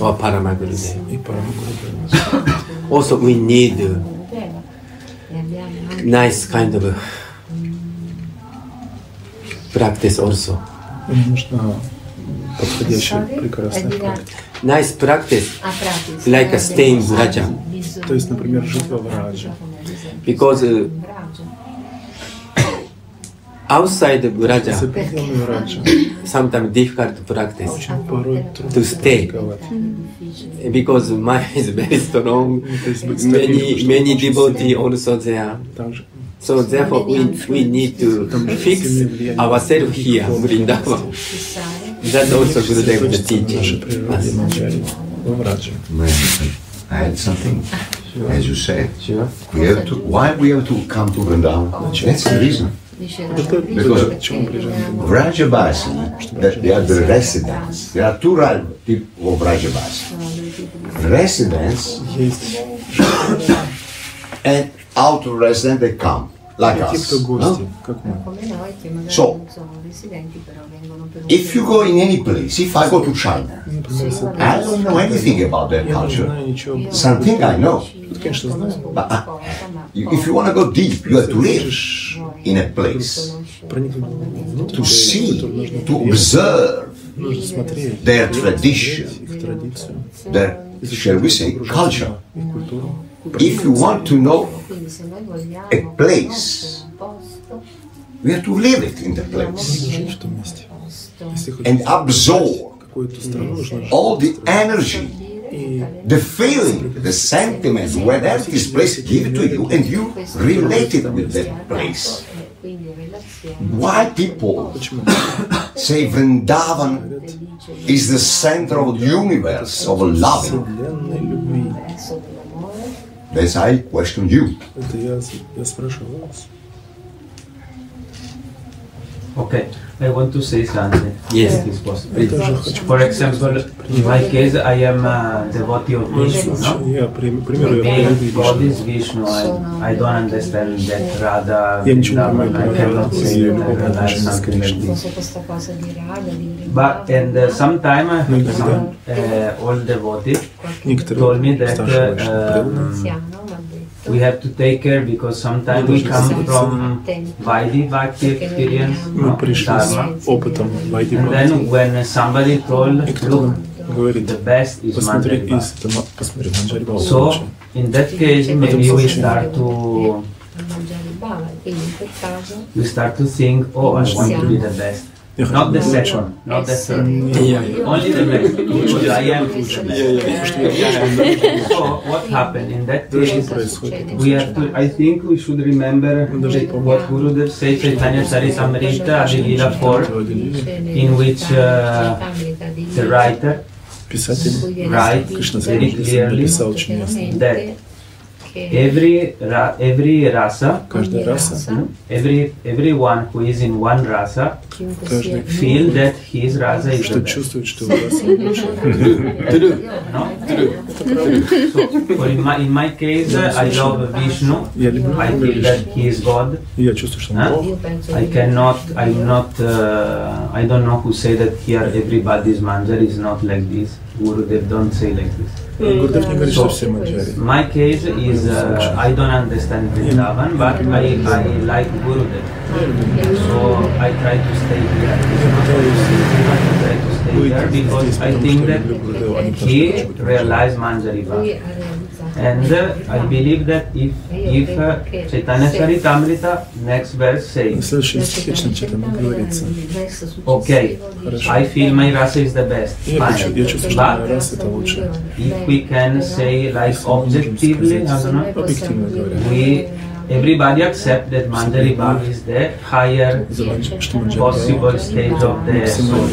Speaker 3: or Paramagurudev. Also, we need uh, nice. kind of uh, practice also. Nice practice, like a staying Vraja.
Speaker 2: То есть, например, жить.
Speaker 3: Because uh, outside
Speaker 2: the
Speaker 3: Vraja, sometimes difficult to practice, to stay. Because mind is very strong, many, many devotees also there. So therefore, we, we need to fix ourselves here, Vrindavan. That's also
Speaker 2: with the
Speaker 3: teaching us.
Speaker 6: I had something as you said.
Speaker 3: Sure.
Speaker 6: We have to, why we have to come to Vrindavan? That's the reason. Because Vrajabhasana, they are the residents. There are two types of Vrajabhasana. Residents and out of residents they come. Like us, no? So, if you go in any place, if I go to China, I don't know anything about their culture. Something I know, but ah, you, if you want to go deep, you have to live in a place, to see, to observe their tradition, their, shall we say, culture. If you want to know a place, we have to live it in the place and absorb all the energy
Speaker 2: Eh,
Speaker 6: the feeling, the sentiment, whatever this place gives to you, and you relate it with that place. Why people say Vrindavan is the center of the universe of loving? That's I question you.
Speaker 11: Okay, I want to say something.
Speaker 3: Yes,
Speaker 11: it's possible. For example, in my case, I am a devotee of Vishnu, no? Yeah,
Speaker 2: primero
Speaker 11: God is Vishnu, I, I don't understand that Radha, Vrindavan, I cannot say that Radha something like this. But, and uh, sometime, uh, some, uh, old devotee told me that uh, um, we have to take care because sometimes we come from Vaidhi bhakti experience,
Speaker 2: мы
Speaker 11: And then when somebody told, look, the best is
Speaker 2: посмотри,
Speaker 11: So, in that case, maybe we start to we start to think, oh, I want to be the best. Not the second. one, Not the third. Yeah, yeah. Only the next. Because I am yeah, So what happened in that case? We have to. I think we should remember what Gurudev said Chaitanya Charitamrita Adi-lila 4, in which uh, the writer writes very clearly that every ra- every rasa,
Speaker 2: Каждая раса,
Speaker 11: no, every everyone who is in one rasa
Speaker 2: каждый
Speaker 11: feel that his rasa is the
Speaker 2: что
Speaker 11: best.
Speaker 2: чувствует, что его раса лучше.
Speaker 11: No? So, for in my in my case, uh, I love Vishnu.
Speaker 2: Я люблю
Speaker 11: I feel that he is God.
Speaker 2: И я чувствую, что он
Speaker 11: Huh?
Speaker 2: Бог.
Speaker 11: I cannot, I'm not, uh, I don't know who say that here everybody's manjar is not like this. Gurudev don't say like this. So, my case is uh, I don't understand Vrindavan, but I, I like Gurudev. So I try to stay here. I try to stay here because I think that he realized Manjari and uh, I believe that if if uh, Chaitanya Charitamrita next verse says, okay, I feel my rasa is the best, fine, but if we can say like objectively, I don't know, we everybody accept that Manjari Bhav is the higher possible stage of the soul.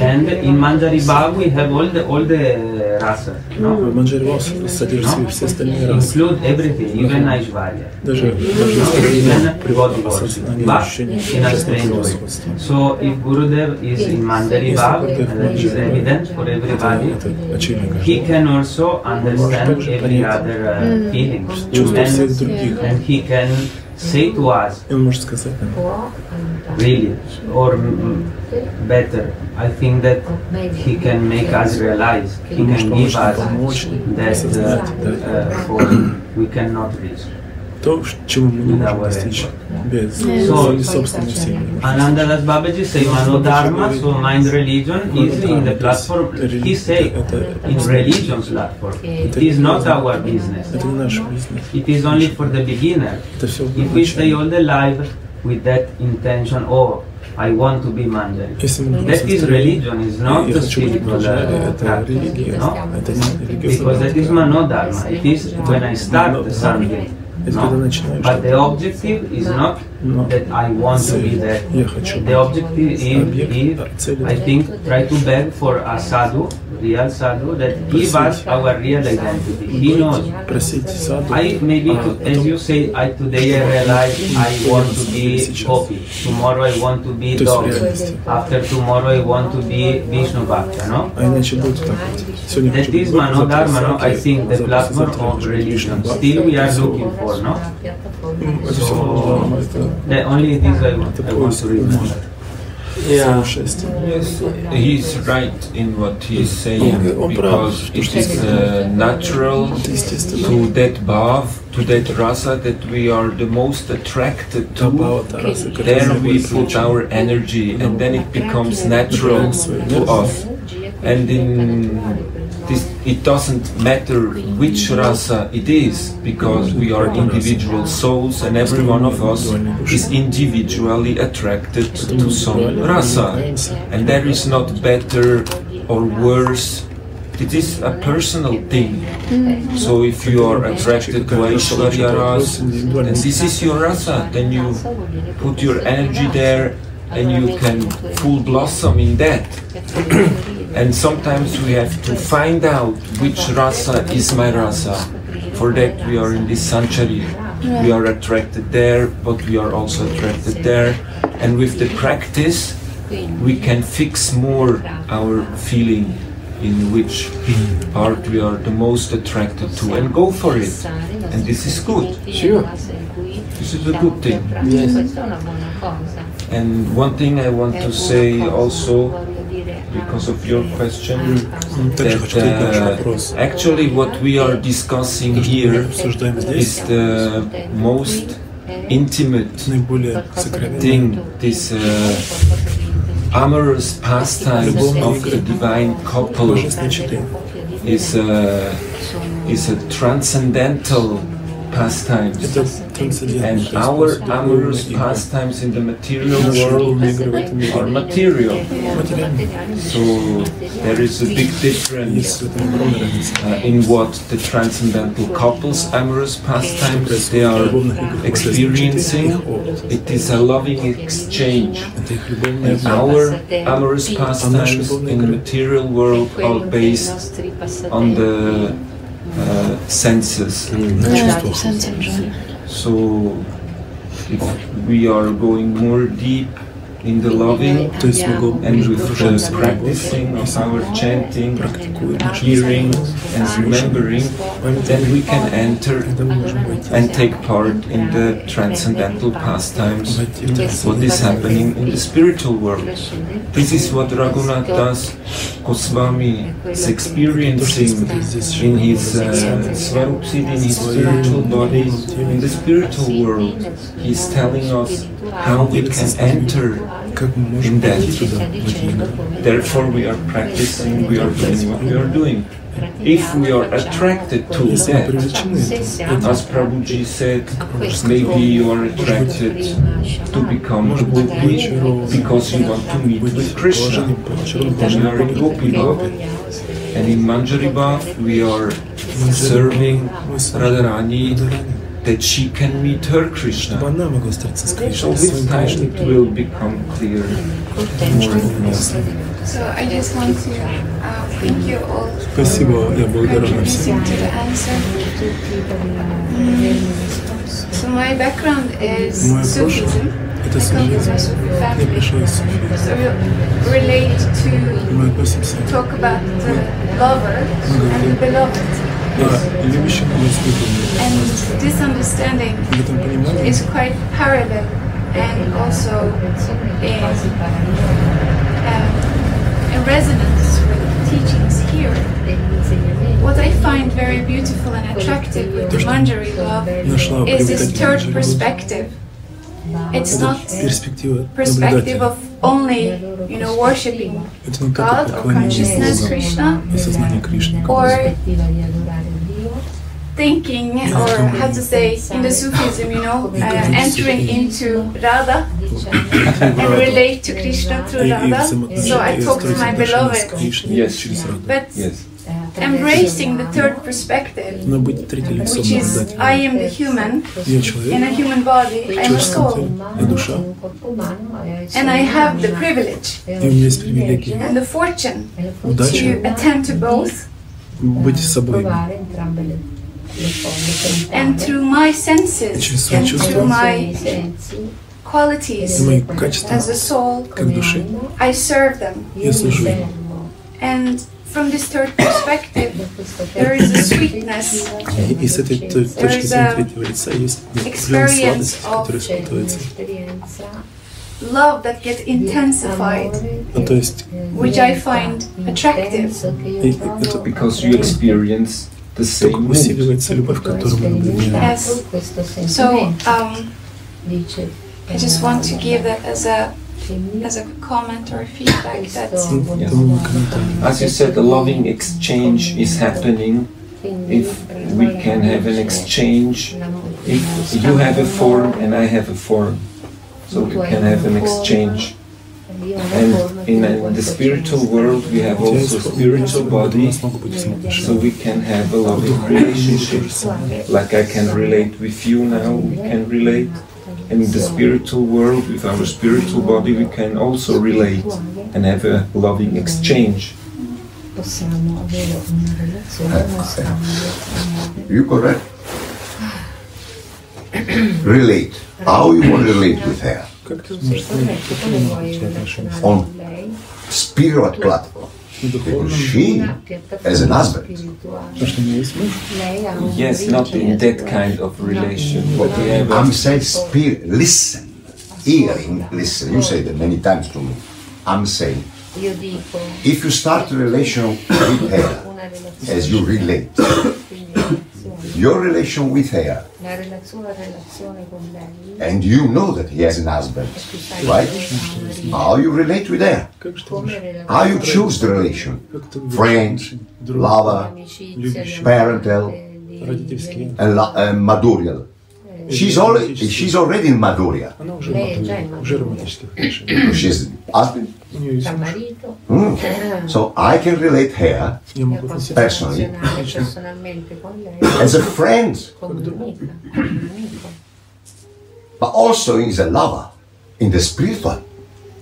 Speaker 11: And in Manjari Bhav we have all the all the rasa. No,
Speaker 2: в Евангелии вас содержит все остальные расы.
Speaker 11: Include everything, even Aishwarya.
Speaker 2: Даже, даже
Speaker 11: even
Speaker 2: God
Speaker 11: in a strange way. So if Gurudev is in Manjari Bhav, that is evident for everybody, he can also understand every other uh,
Speaker 2: mm. feeling.
Speaker 11: And, and he can say to us, really, or mm, mm, better, I think that he can make us realize, he can give us that uh, uh, we cannot reach.
Speaker 2: то, чему мы не можем достичь без своей собственной силы.
Speaker 11: Ananda Das Babaji say Manodharma, so mind religion is in the platform, he say in religion platform. It is not our business.
Speaker 2: Это не наш бизнес.
Speaker 11: It is only for the beginner.
Speaker 2: Это все
Speaker 11: If we stay all the life with that intention, oh, I want to be Manjari. That is religion, is not the spiritual uh, practice, no?
Speaker 2: Mm.
Speaker 11: Because that is Manodharma, it is when I start something, no? But the objective is not that I want to be there. The objective is, I think, try to beg for a sadhu, real sadhu, that gives our real identity. He knows. I maybe, as you say, I today I realize I want to be Gopi. Tomorrow I want to be dog. After tomorrow I want to be Vishnu Bhakta, no? That is
Speaker 2: Mano
Speaker 11: Dharma, no? I think the platform of religion. Still we are looking for, no?
Speaker 2: So,
Speaker 11: the only things I, I want to remember.
Speaker 3: Yeah.
Speaker 7: Yes, he's right in what he's saying because it is uh, natural to that bhav, to that rasa that we are the most attracted to. There we put our energy and then it becomes natural to us. And in this, it doesn't matter which rasa it is because we are individual souls and every one of us is individually attracted to some rasa. And there is not better or worse. It is a personal thing. So if you are attracted to Aishwarya Ras, then this is your rasa. Then you put your energy there and you can full blossom in that. and sometimes we have to find out which rasa is my rasa. For that we are in this sanctuary. We are attracted there, but we are also attracted there. And with the practice, we can fix more our feeling in which part we are the most attracted to and go for it. And this is good.
Speaker 3: Sure.
Speaker 7: This is a good thing.
Speaker 3: Yes.
Speaker 5: Questa è una buona cosa.
Speaker 7: And one thing I want to say also, because of your question that uh, actually what we are discussing here is the most intimate thing, this uh, amorous pastime of the divine couple is a, is a transcendental pastimes. And our amorous pastimes in the material world are material. So there is a big difference uh, in what the transcendental couples amorous pastimes they are experiencing. It is a loving exchange. And our amorous pastimes in the material world are based on the uh, senses.
Speaker 2: Mm,
Speaker 1: yeah, senses.
Speaker 7: So if we are going more deep in the loving and with practicing of our chanting, hearing and remembering, then we can enter and take part in the transcendental pastimes, what is happening in the spiritual world. This is what Raghunath Das Goswami is experiencing uh, in his uh, in his spiritual body, in the spiritual world. He is telling us how we can enter in that. Therefore, we are practicing, we are doing what we are doing. If we are attracted to that, as Prabhuji said, maybe you are attracted to become a gopi because you want to meet with Krishna. Then you are in gopi And in Manjari we are serving Radharani that she can meet her
Speaker 2: чтобы
Speaker 7: Krishna.
Speaker 2: она могла встретиться с
Speaker 7: So
Speaker 2: Кришной, со
Speaker 7: with
Speaker 2: своим
Speaker 7: time
Speaker 2: Кришной.
Speaker 7: it will become clear more and more.
Speaker 10: So I just want to uh, thank you all
Speaker 2: Спасибо, я благодарен всем.
Speaker 10: contributing to the answer. Mm. So my background is
Speaker 2: Мое прошлое
Speaker 10: Sufism.
Speaker 2: это
Speaker 10: I come from a
Speaker 2: суфизм.
Speaker 10: Sufi
Speaker 2: Я
Speaker 10: family.
Speaker 2: пришел из суфизма.
Speaker 10: So we relate to
Speaker 2: Мы относимся
Speaker 10: talk about the lover and the beloved. And this understanding is quite parallel and also in, in resonance with teachings here. What I find very beautiful and attractive with the Manjari love is this third perspective. It's not perspective,
Speaker 2: perspective
Speaker 10: of only, you know, worshiping God or consciousness Krishna, or thinking, or how to say, in the Sufism, you know, uh, entering into Radha and relate to Krishna through Radha. So I talk to my beloved.
Speaker 7: Yes.
Speaker 10: But
Speaker 7: yes
Speaker 10: embracing the third perspective,
Speaker 2: Но быть третьим лицом
Speaker 10: which is
Speaker 2: наблюдателя.
Speaker 10: I am the human
Speaker 2: Я
Speaker 10: in
Speaker 2: человек,
Speaker 10: a human body, I am a
Speaker 2: человеческом
Speaker 10: soul,
Speaker 2: теле, я душа,
Speaker 10: and I have the privilege
Speaker 2: и у меня есть привилегия
Speaker 10: and the fortune to
Speaker 2: удача
Speaker 10: attend to both,
Speaker 2: быть с собой.
Speaker 10: and through my
Speaker 2: И
Speaker 10: senses
Speaker 2: через свои
Speaker 10: and
Speaker 2: чувства,
Speaker 10: through my qualities
Speaker 2: и мои качества,
Speaker 10: as a soul,
Speaker 2: как души,
Speaker 10: I serve them.
Speaker 2: я служу им.
Speaker 10: And from this third perspective, there is a sweetness,
Speaker 2: И, и с этой т- точки
Speaker 10: is
Speaker 2: зрения
Speaker 10: a
Speaker 2: третьего лица есть определенная
Speaker 10: experience
Speaker 2: сладость,
Speaker 10: of-
Speaker 2: которая испытывается.
Speaker 10: love that gets intensified,
Speaker 2: Ну, то есть,
Speaker 10: which I find attractive.
Speaker 2: и это
Speaker 7: Because you experience the
Speaker 2: только
Speaker 7: same mood.
Speaker 2: усиливается любовь, которую мы наблюдаем.
Speaker 10: Yes. So um, I just want to give that as a as a comment or feedback.
Speaker 2: That's
Speaker 7: as you said, a loving exchange is happening. If we can have an exchange, if you have a form and I have a form, so we can have an exchange. And in the spiritual world, we have also spiritual body, so we can have a loving relationship. Like I can relate with you now, we can relate and in the spiritual world, with our spiritual body, we can also relate and have a loving exchange.
Speaker 6: You correct. relate. How you want to relate with her? On spirit platform she, as an husband,
Speaker 7: yes, not in that kind of relation. But
Speaker 6: I'm saying, spirit, listen, hearing, listen. You say that many times to me. I'm saying, if you start a relation with her, as you relate your relation with her. And you know that he has an husband, right? How you relate with her? How you choose the relation? Friend, lover, parental, and la- uh. She's already she's already in
Speaker 2: Maduria.
Speaker 6: She's husband. Mm. So I can relate
Speaker 2: here
Speaker 6: personally as a friend, but also as a lover in the spiritual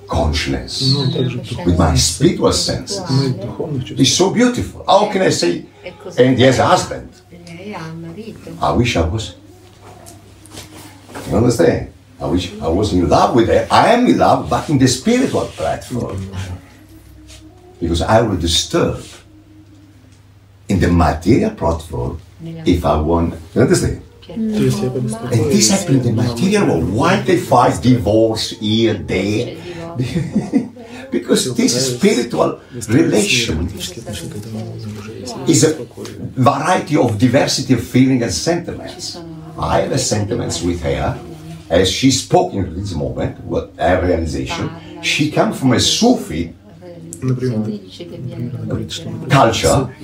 Speaker 6: consciousness, with my spiritual senses. It's so beautiful. How can I say, and yes, husband? I wish I was. You understand? I wish I was in love with her. I am in love, but in the spiritual platform. Because I will disturb in the material platform if I want. You understand? And this happened in the material world. Why they fight divorce here, there? because this spiritual relation is a variety of diversity of feeling and sentiments. I have sentiments with her as she spoke in this moment, what a realization, she came from a Sufi culture,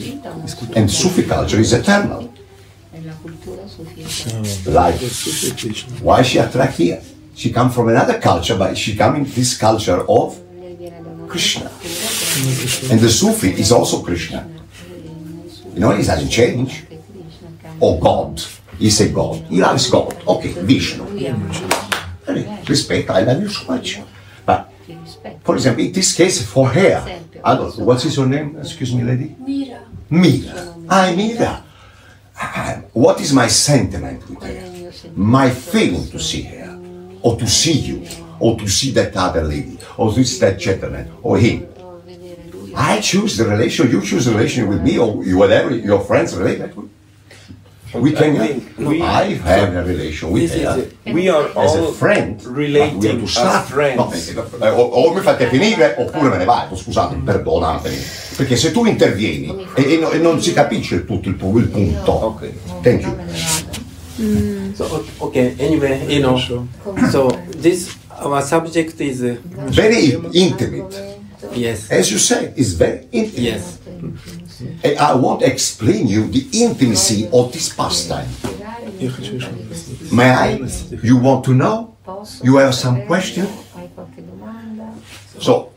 Speaker 6: and Sufi culture is eternal.
Speaker 2: life.
Speaker 6: why she attract here? She come from another culture, but she come in this culture of Krishna. And the Sufi is also Krishna. You know,
Speaker 5: it doesn't change.
Speaker 6: Or God. He say God. He loves God. Okay, Vishnu.
Speaker 5: Lui ama
Speaker 6: Very Respect, I love you so much. But, for example, in this case, for her, I don't know, what is your name? Excuse me, lady?
Speaker 10: Mira.
Speaker 6: Mira. I'm Mira. Ah, What is my sentiment with her?
Speaker 5: il mio sentimento?
Speaker 6: My feeling to see her, or to see you, or to see that other lady, or to see that gentleman, or him.
Speaker 5: Devo vedere lui.
Speaker 6: I choose the relation, you choose the relation with me, or whatever your friends relate that with. We can.
Speaker 7: I, we,
Speaker 6: I have a relation with her.
Speaker 7: We are
Speaker 6: as
Speaker 7: all
Speaker 6: a friend,
Speaker 7: relating as friends.
Speaker 6: No, eh, eh, o, o, mi fate finire oppure me ne vado, oh, scusate, mm. perdonatemi. Perché se tu intervieni e, e, no, e non si capisce tutto il, il punto.
Speaker 7: Ok.
Speaker 6: Thank you.
Speaker 5: Mm.
Speaker 3: So, okay, anyway, you know, so this our subject is uh,
Speaker 6: very intimate.
Speaker 3: Yes.
Speaker 6: As you say, it's very intimate.
Speaker 3: Yes.
Speaker 6: I want to explain you the intimacy of this pastime. May I? You want to know? You have some question? So,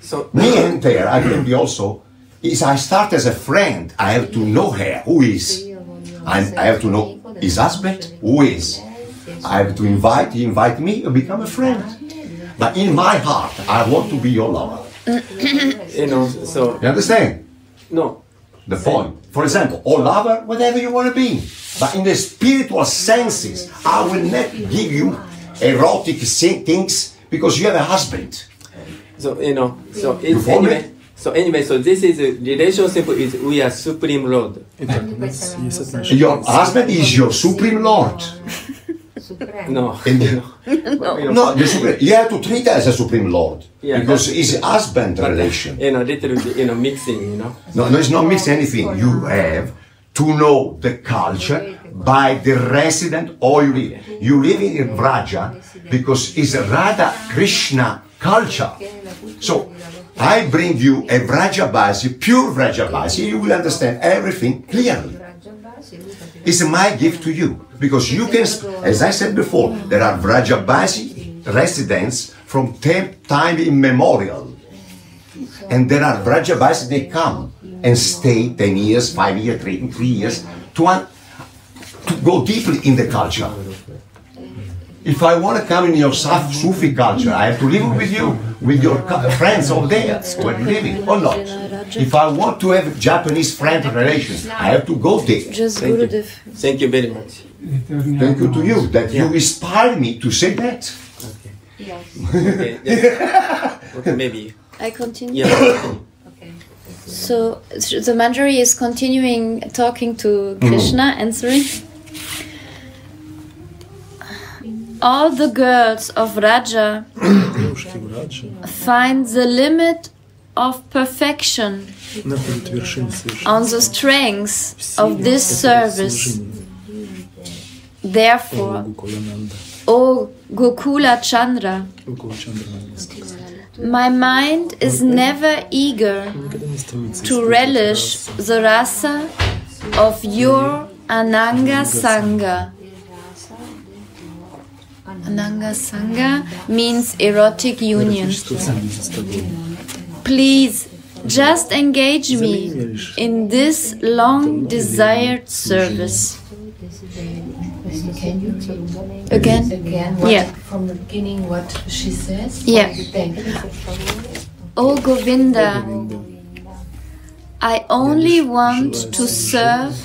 Speaker 3: so
Speaker 6: me and there, I can be also, is I start as a friend. I have to know her. Who is? I'm, I have to know his husband. Who is? I have to invite, he invite me, and become a friend. But in my heart, I want to be your lover.
Speaker 3: you know, so.
Speaker 6: You understand?
Speaker 3: No.
Speaker 6: The point. For example, or lover, whatever you want to be. But in the spiritual senses, I will not give you erotic things because you have a husband.
Speaker 3: So, you know, so it's anyway. So anyway, so this is a relationship is we are supreme lord.
Speaker 6: Your husband is your supreme lord.
Speaker 5: Supremo.
Speaker 3: No.
Speaker 6: And
Speaker 3: you know.
Speaker 6: no, the supreme, you have to treat her as a supreme lord
Speaker 3: Yeah,
Speaker 6: because it's a husband uh, relation.
Speaker 3: You know, little bit, you know, mixing. You know.
Speaker 6: No, no, it's not mixing anything. You have to know the culture by the resident or you live. You live in Vraja because it's a Radha Krishna culture. So I bring you a Vrajabasi, pure Vrajabasi, you will understand everything clearly. It's my gift to you because you can, as I said before, there are Vrajabasi residents from time immemorial. And there are Vrajabasi, they come and stay 10 years, 5 years, 3, three years to, to go deeply in the culture. If I want to come in your Suf- Sufi culture, I have to live with you, with your friends over there, where living, or not. If I want to have Japanese friend relations, I have to go there.
Speaker 3: Thank you. Thank you very much.
Speaker 6: Thank you to you that you
Speaker 3: Yeah.
Speaker 6: inspire me to say that.
Speaker 3: Okay. yes. okay. Maybe.
Speaker 1: I continue.
Speaker 3: Yeah.
Speaker 1: So the Manjari is continuing talking to Krishna, mm. answering all the girls of
Speaker 2: Vraja
Speaker 1: find the limit of perfection on the
Speaker 2: strength
Speaker 1: of this service. Therefore, O Gokula Chandra, my mind is never eager to relish the rasa of your Ananga Sangha. Ananga Sangha means erotic union. Please just engage me in this long desired service.
Speaker 5: Can you
Speaker 1: Again?
Speaker 5: Again, what,
Speaker 1: Yeah.
Speaker 5: from the beginning, what she says?
Speaker 1: Yeah. Oh Govinda, I only want to serve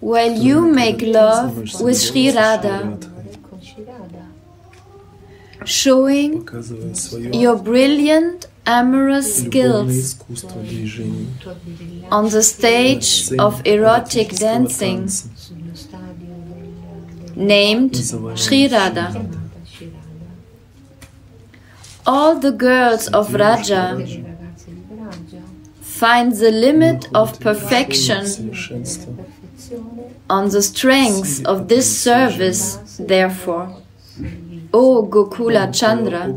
Speaker 1: while you make love with Sri Radha, showing your brilliant amorous skills on the stage of erotic dancing named Sri Radha. All the girls of Vraja find the limit of perfection on the strength of this service, therefore. Oh Gokula Chandra,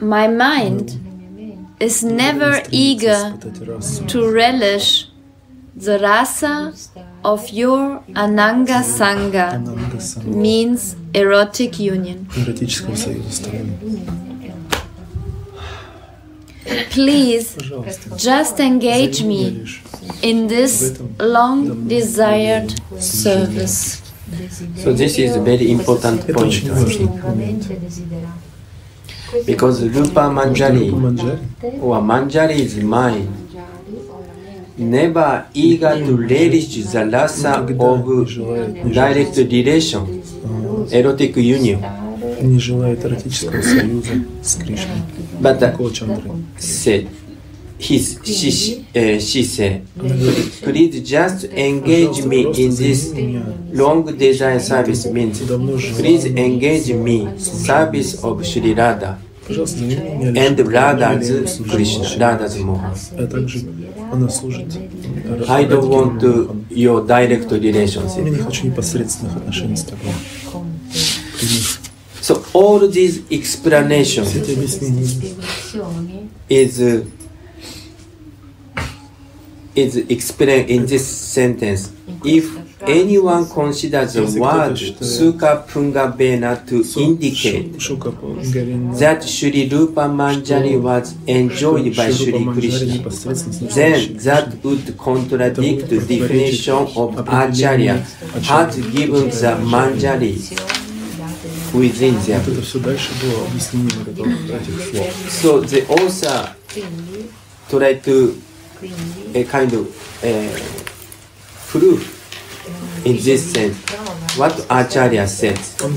Speaker 1: my mind is never eager to relish the rasa of your Ananga Sangha means erotic union. Please just engage me in this long desired service.
Speaker 3: So this is a very important point,
Speaker 2: I think.
Speaker 3: Because Rupa Manjari or Manjari's mind never eager to relish the rasa of direct relation, erotic union. But uh, said, his she, she, uh, she said, please just engage me in this long design service means please engage me service of Sri Radha and Radha's Krishna, Radha's Mohan. I don't want your direct relationship. So all these explanations is uh, is explained in this sentence. If anyone considers the word suka punga bena to indicate that Sri Rupa Manjari was enjoyed by Sri Krishna, then that would contradict the definition of Acharya as given the Manjari. Within them. So the author tried to a kind of uh, proof in this sense. What Acharya said. So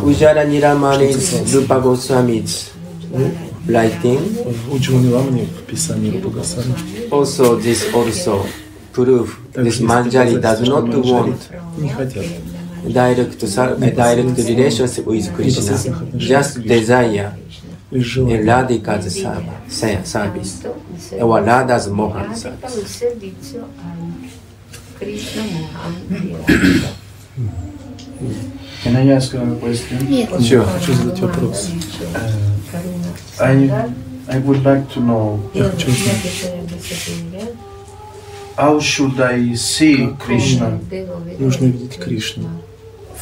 Speaker 3: Ujjvala Nilamani is Rupa Goswami's writing. Also this also
Speaker 2: proof
Speaker 3: this Manjari does not want direct, uh, direct relationship with Krishna, just desire el là di casa sama, sabis,
Speaker 5: e o là das mohan sabis.
Speaker 4: Can I ask a question? Yeah.
Speaker 3: Sure.
Speaker 2: Хочу задать вопрос.
Speaker 4: I, I would like to know.
Speaker 2: Я хочу
Speaker 5: знать.
Speaker 4: How should I see Krishna?
Speaker 2: Нужно видеть Кришну.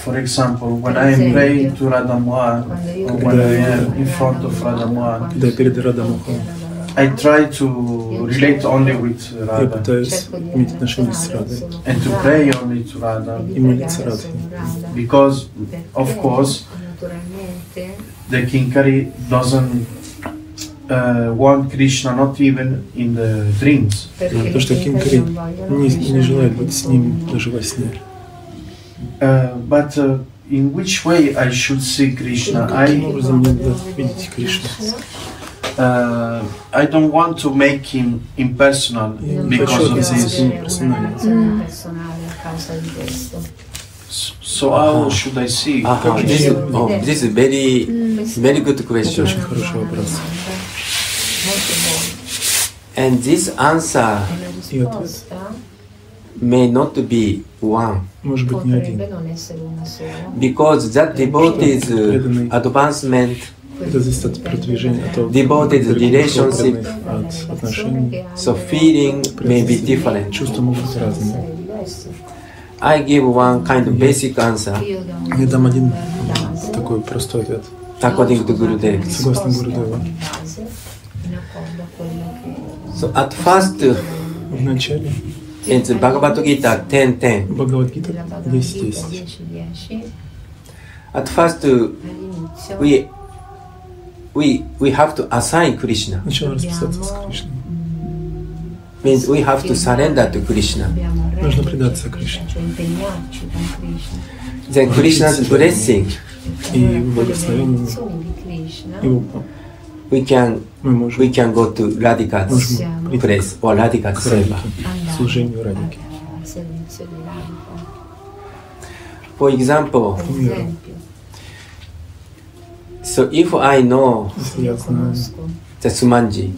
Speaker 4: For example, when I am praying to Radha Mohan, or when I am in front of Radha Mohan,
Speaker 2: Когда я перед Радамухом,
Speaker 4: I try to relate only with
Speaker 2: я
Speaker 4: Radha
Speaker 2: пытаюсь иметь отношения с Радой
Speaker 4: and to pray only to Radha
Speaker 2: и молиться Радхе.
Speaker 4: because, of course,
Speaker 5: naturalmente
Speaker 4: the Kinkari doesn't uh, want Krishna, not even in the dreams.
Speaker 5: perché
Speaker 2: То, что
Speaker 5: i
Speaker 2: Кинкари
Speaker 5: non vogliono
Speaker 2: не,
Speaker 5: Krishna
Speaker 2: не желает быть с ним даже во сне.
Speaker 4: Uh, but uh, in which way I should see Krishna? I, uh, I don't want to make him impersonal because of this. So how should I see?
Speaker 3: This, is, oh, this is very, mm. very good question. And this answer. May not be one.
Speaker 2: может быть не один.
Speaker 3: Because that devotee's uh, advancement
Speaker 2: Это зависит от продвижения, от того,
Speaker 3: Devoted relationship.
Speaker 2: от отношений.
Speaker 3: So feeling may be different.
Speaker 2: Чувства могут быть разными.
Speaker 3: I give one kind of basic answer
Speaker 2: Я дам один такой простой ответ.
Speaker 3: according to Gurudev.
Speaker 2: Согласно Гурудеву.
Speaker 3: So at first,
Speaker 2: Вначале
Speaker 3: it's Bhagavad Gita 10.10.
Speaker 2: Бхагавадгита 10.10.
Speaker 3: At first, we we we have to assign Krishna.
Speaker 2: Сначала расписаться с Кришной.
Speaker 3: Means we have to surrender to Krishna.
Speaker 2: Нужно предаться Кришне.
Speaker 3: Then Krishna's blessing,
Speaker 2: И благословением его
Speaker 3: we can we can go to Radhika's place or
Speaker 2: Radhika
Speaker 3: seva. For example, so if I know the Sumanji,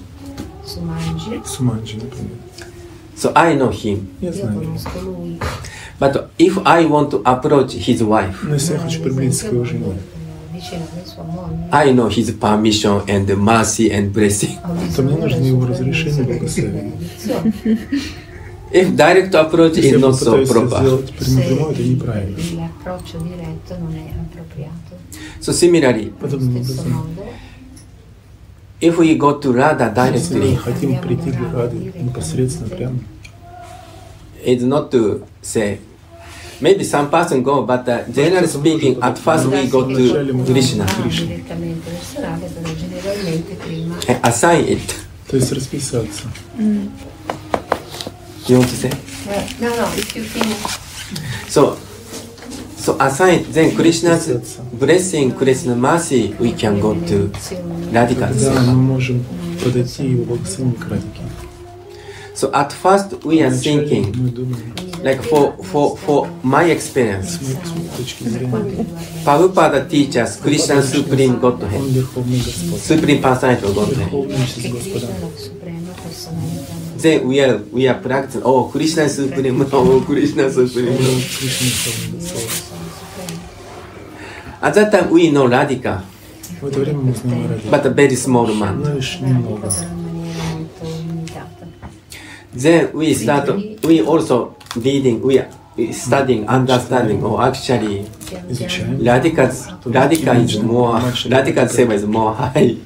Speaker 3: so I know him. But if I want to approach his wife,
Speaker 2: Но если я хочу приблизиться к его жене,
Speaker 3: I know his permission and mercy and blessing.
Speaker 2: то мне нужно его разрешение и благословение.
Speaker 3: If direct approach
Speaker 2: Если
Speaker 3: is
Speaker 2: я
Speaker 3: not so
Speaker 2: попытаюсь
Speaker 3: proper.
Speaker 2: сделать прямой, это неправильно.
Speaker 5: L'approccio diretto non è appropriato.
Speaker 3: So similarly,
Speaker 2: Подобным образом,
Speaker 3: if we go to Radha
Speaker 2: если мы
Speaker 3: directly,
Speaker 2: хотим прийти к Раде непосредственно прямо,
Speaker 3: it's not to say. Maybe some person go, but uh, generally speaking, at first we go to Krishna. And assign it.
Speaker 2: To jest rozpisać.
Speaker 3: You want to say?
Speaker 5: No, no, if you finish.
Speaker 3: So, so assign then Krishna's blessing, Krishna's mercy, we can go to
Speaker 2: Radhika
Speaker 3: Seva. So at first we are thinking, like for for for my experience Prabhupada teaches Krishna Supreme Godhead Supreme Personality of Godhead then we are we are practicing oh Krishna Supreme oh Krishna Supreme at that time we know Radhika but a very small
Speaker 5: amount
Speaker 3: then we start we also reading, oh we are studying, understanding, or actually Radhika's, Radhika is more, Radhika seva is more high.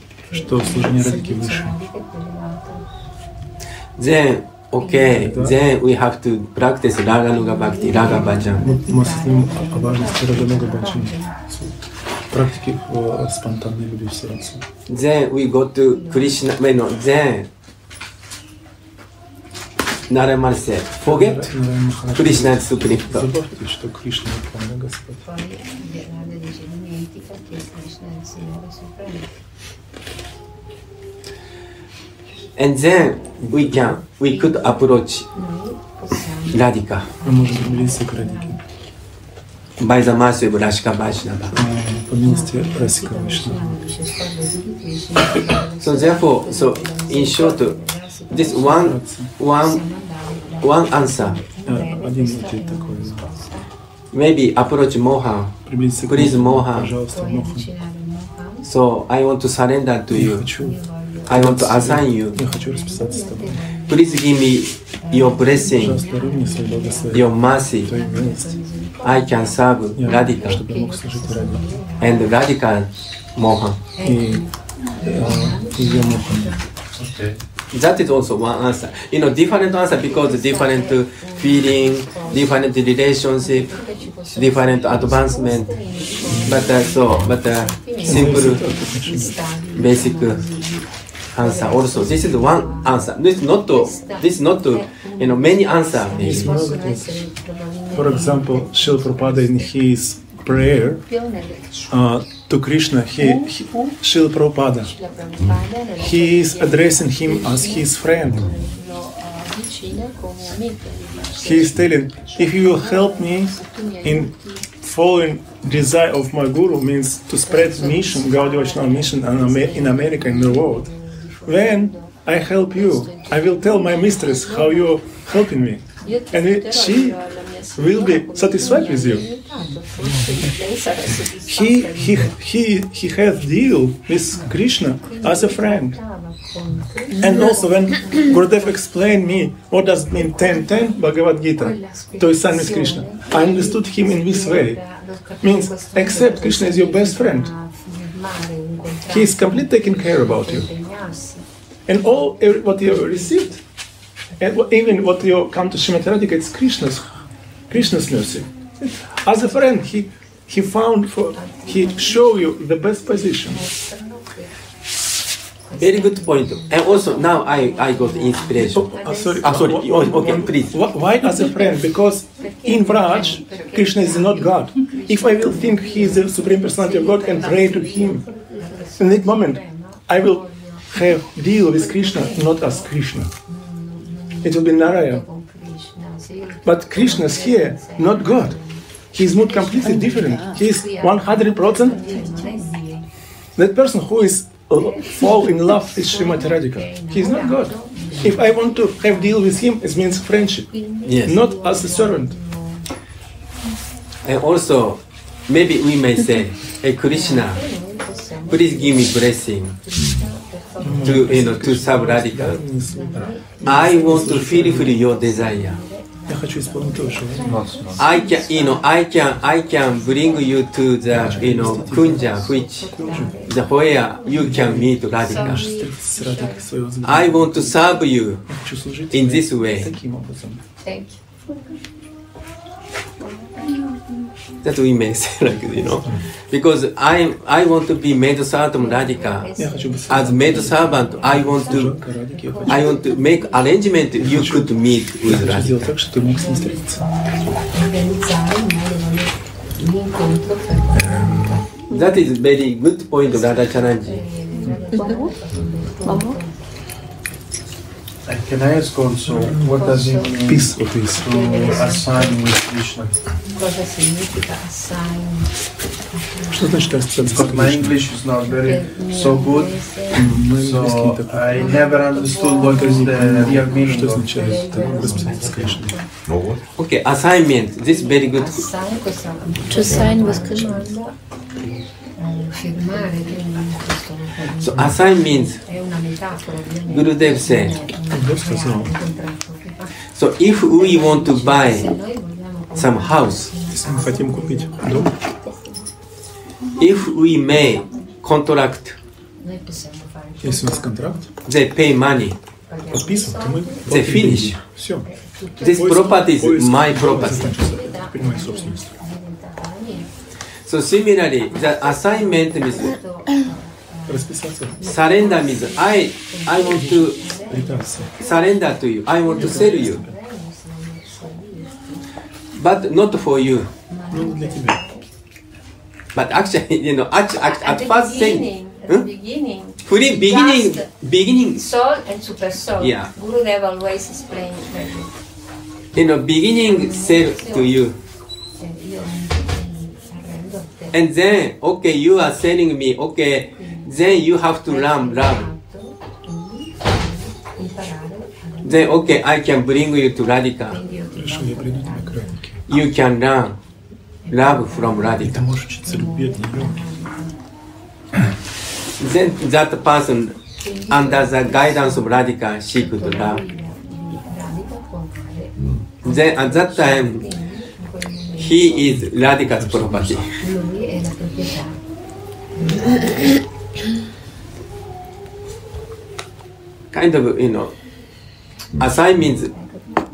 Speaker 3: Then, okay, then we have to practice Raganuga Bhakti, Raga Bhajan.
Speaker 2: Мы
Speaker 3: Then we go to Krishna, no, then Нараймаль said, forget Krishna Supreme
Speaker 2: Забавьте, что Кришна — это Господь.
Speaker 3: And then we can, we could approach Radhika. By the mercy of Rasika Vaishnava.
Speaker 2: По милости Расика
Speaker 3: So therefore, so in short, this one, one, one answer. Maybe approach Mohan. Please, Mohan. So I want to surrender to you. I want to assign you. Please give me your blessing, your mercy. I can serve Radhika and radical Mohan.
Speaker 4: Okay.
Speaker 3: That is also one answer. You know, different answer because different uh, feeling, different relationship, different advancement. But uh, so, but uh, simple, basic uh, answer also. This is one answer. This is not to, this is not to, you know, many answer maybe.
Speaker 5: Possono essere probabilmente
Speaker 2: For example, Srila Prabhupada in his prayer uh, to Krishna, he, he Srila Prabhupada, he is addressing him as his friend. He is telling, if you will help me in following desire of my guru, means to spread mission, Gaudiya Vaishnava mission in America, in the world, then I help you. I will tell my mistress how you're helping me. And she will be satisfied with you. He, he, he, he has deal with Krishna as a friend. And also when Gurudev explained me what does mean 10-10 Bhagavad Gita to his son with Krishna, I understood him in this way. Means accept Krishna as your best friend. He is completely taking care about you. And all what you received, and even what you come to Srimati Radhika, it's Krishna's, Krishna's mercy. As a friend, he he found for he show you the best position.
Speaker 3: Very good point. And also now I, I got inspiration.
Speaker 2: Oh, sorry.
Speaker 3: Sorry. Oh, okay, please.
Speaker 2: Why as a friend? Because in Vraj, Krishna is not God. If I will think he is the supreme personality of God and pray to him, in that moment, I will have deal with Krishna not as Krishna. It will be Narayana. But Krishna is here, not God. His mood completely different. He is 100%. That person who is uh, fall in love is Srimati Radhika. He is not God. If I want to have deal with him, it means friendship,
Speaker 3: Yes.
Speaker 2: not as a servant.
Speaker 3: And also, maybe we may say, Hey Krishna, please give me blessing to you know to serve Radhika. I want to fulfill your desire.
Speaker 2: Я хочу исполнить то, что
Speaker 3: I can, you know, I can, I can bring you to the, you know, Kunja, which, the where you can meet Radhika.
Speaker 2: с Радхикой своего
Speaker 3: I want to serve you
Speaker 2: Я хочу служить
Speaker 3: in
Speaker 2: тебе
Speaker 3: this way.
Speaker 2: таким образом.
Speaker 8: Thank you.
Speaker 3: that we may say like you know. Because I I want to be made servant Radhika as made servant I want to I want to make arrangement you could meet with Radhika that is very good point of Radha Charanji.
Speaker 4: And can I ask also, what does it mean
Speaker 2: Peace.
Speaker 4: to assign with Krishna?
Speaker 5: Cosa significa assign?
Speaker 4: Because my English is not very so good, so I never understood what is the real meaning of
Speaker 3: Okay, assignment. This is very good.
Speaker 1: To sign with Krishna.
Speaker 3: So assign means
Speaker 5: è una metafora ovviamente.
Speaker 3: Gurudev said.
Speaker 2: Гурдев сказал,
Speaker 5: Un contratto che fa.
Speaker 3: So if we want to
Speaker 5: Se
Speaker 3: buy
Speaker 5: noi vogliamo
Speaker 3: some house,
Speaker 2: если мы хотим купить дом,
Speaker 3: if we may contract,
Speaker 5: noi possiamo fare
Speaker 2: если у нас контракт
Speaker 3: they pay money.
Speaker 2: подписан, то мы
Speaker 3: They finish.
Speaker 2: Все.
Speaker 3: This property is my property.
Speaker 2: Теперь моя собственность.
Speaker 5: diventata la mia.
Speaker 3: So similarly, the assignment means
Speaker 2: Расписаться,
Speaker 3: Surrender means I, I want to surrender to you. I want to sell you. But not for you. But actually, you know, at, at,
Speaker 8: at,
Speaker 3: first thing. Huh?
Speaker 8: beginning.
Speaker 3: Free beginning.
Speaker 8: Just
Speaker 3: beginning.
Speaker 8: Soul and super soul.
Speaker 3: Yeah.
Speaker 8: Gurudev always explained.
Speaker 3: You know, beginning sell to you. And then, okay, you are selling me, okay, then you have to learn love. Then, okay, I can bring you to Radhika. You can learn love from Radhika. Then that person, under the guidance of Radhika, she could love. Then at that time, he is Radhika's property. Kind of, you know, assign means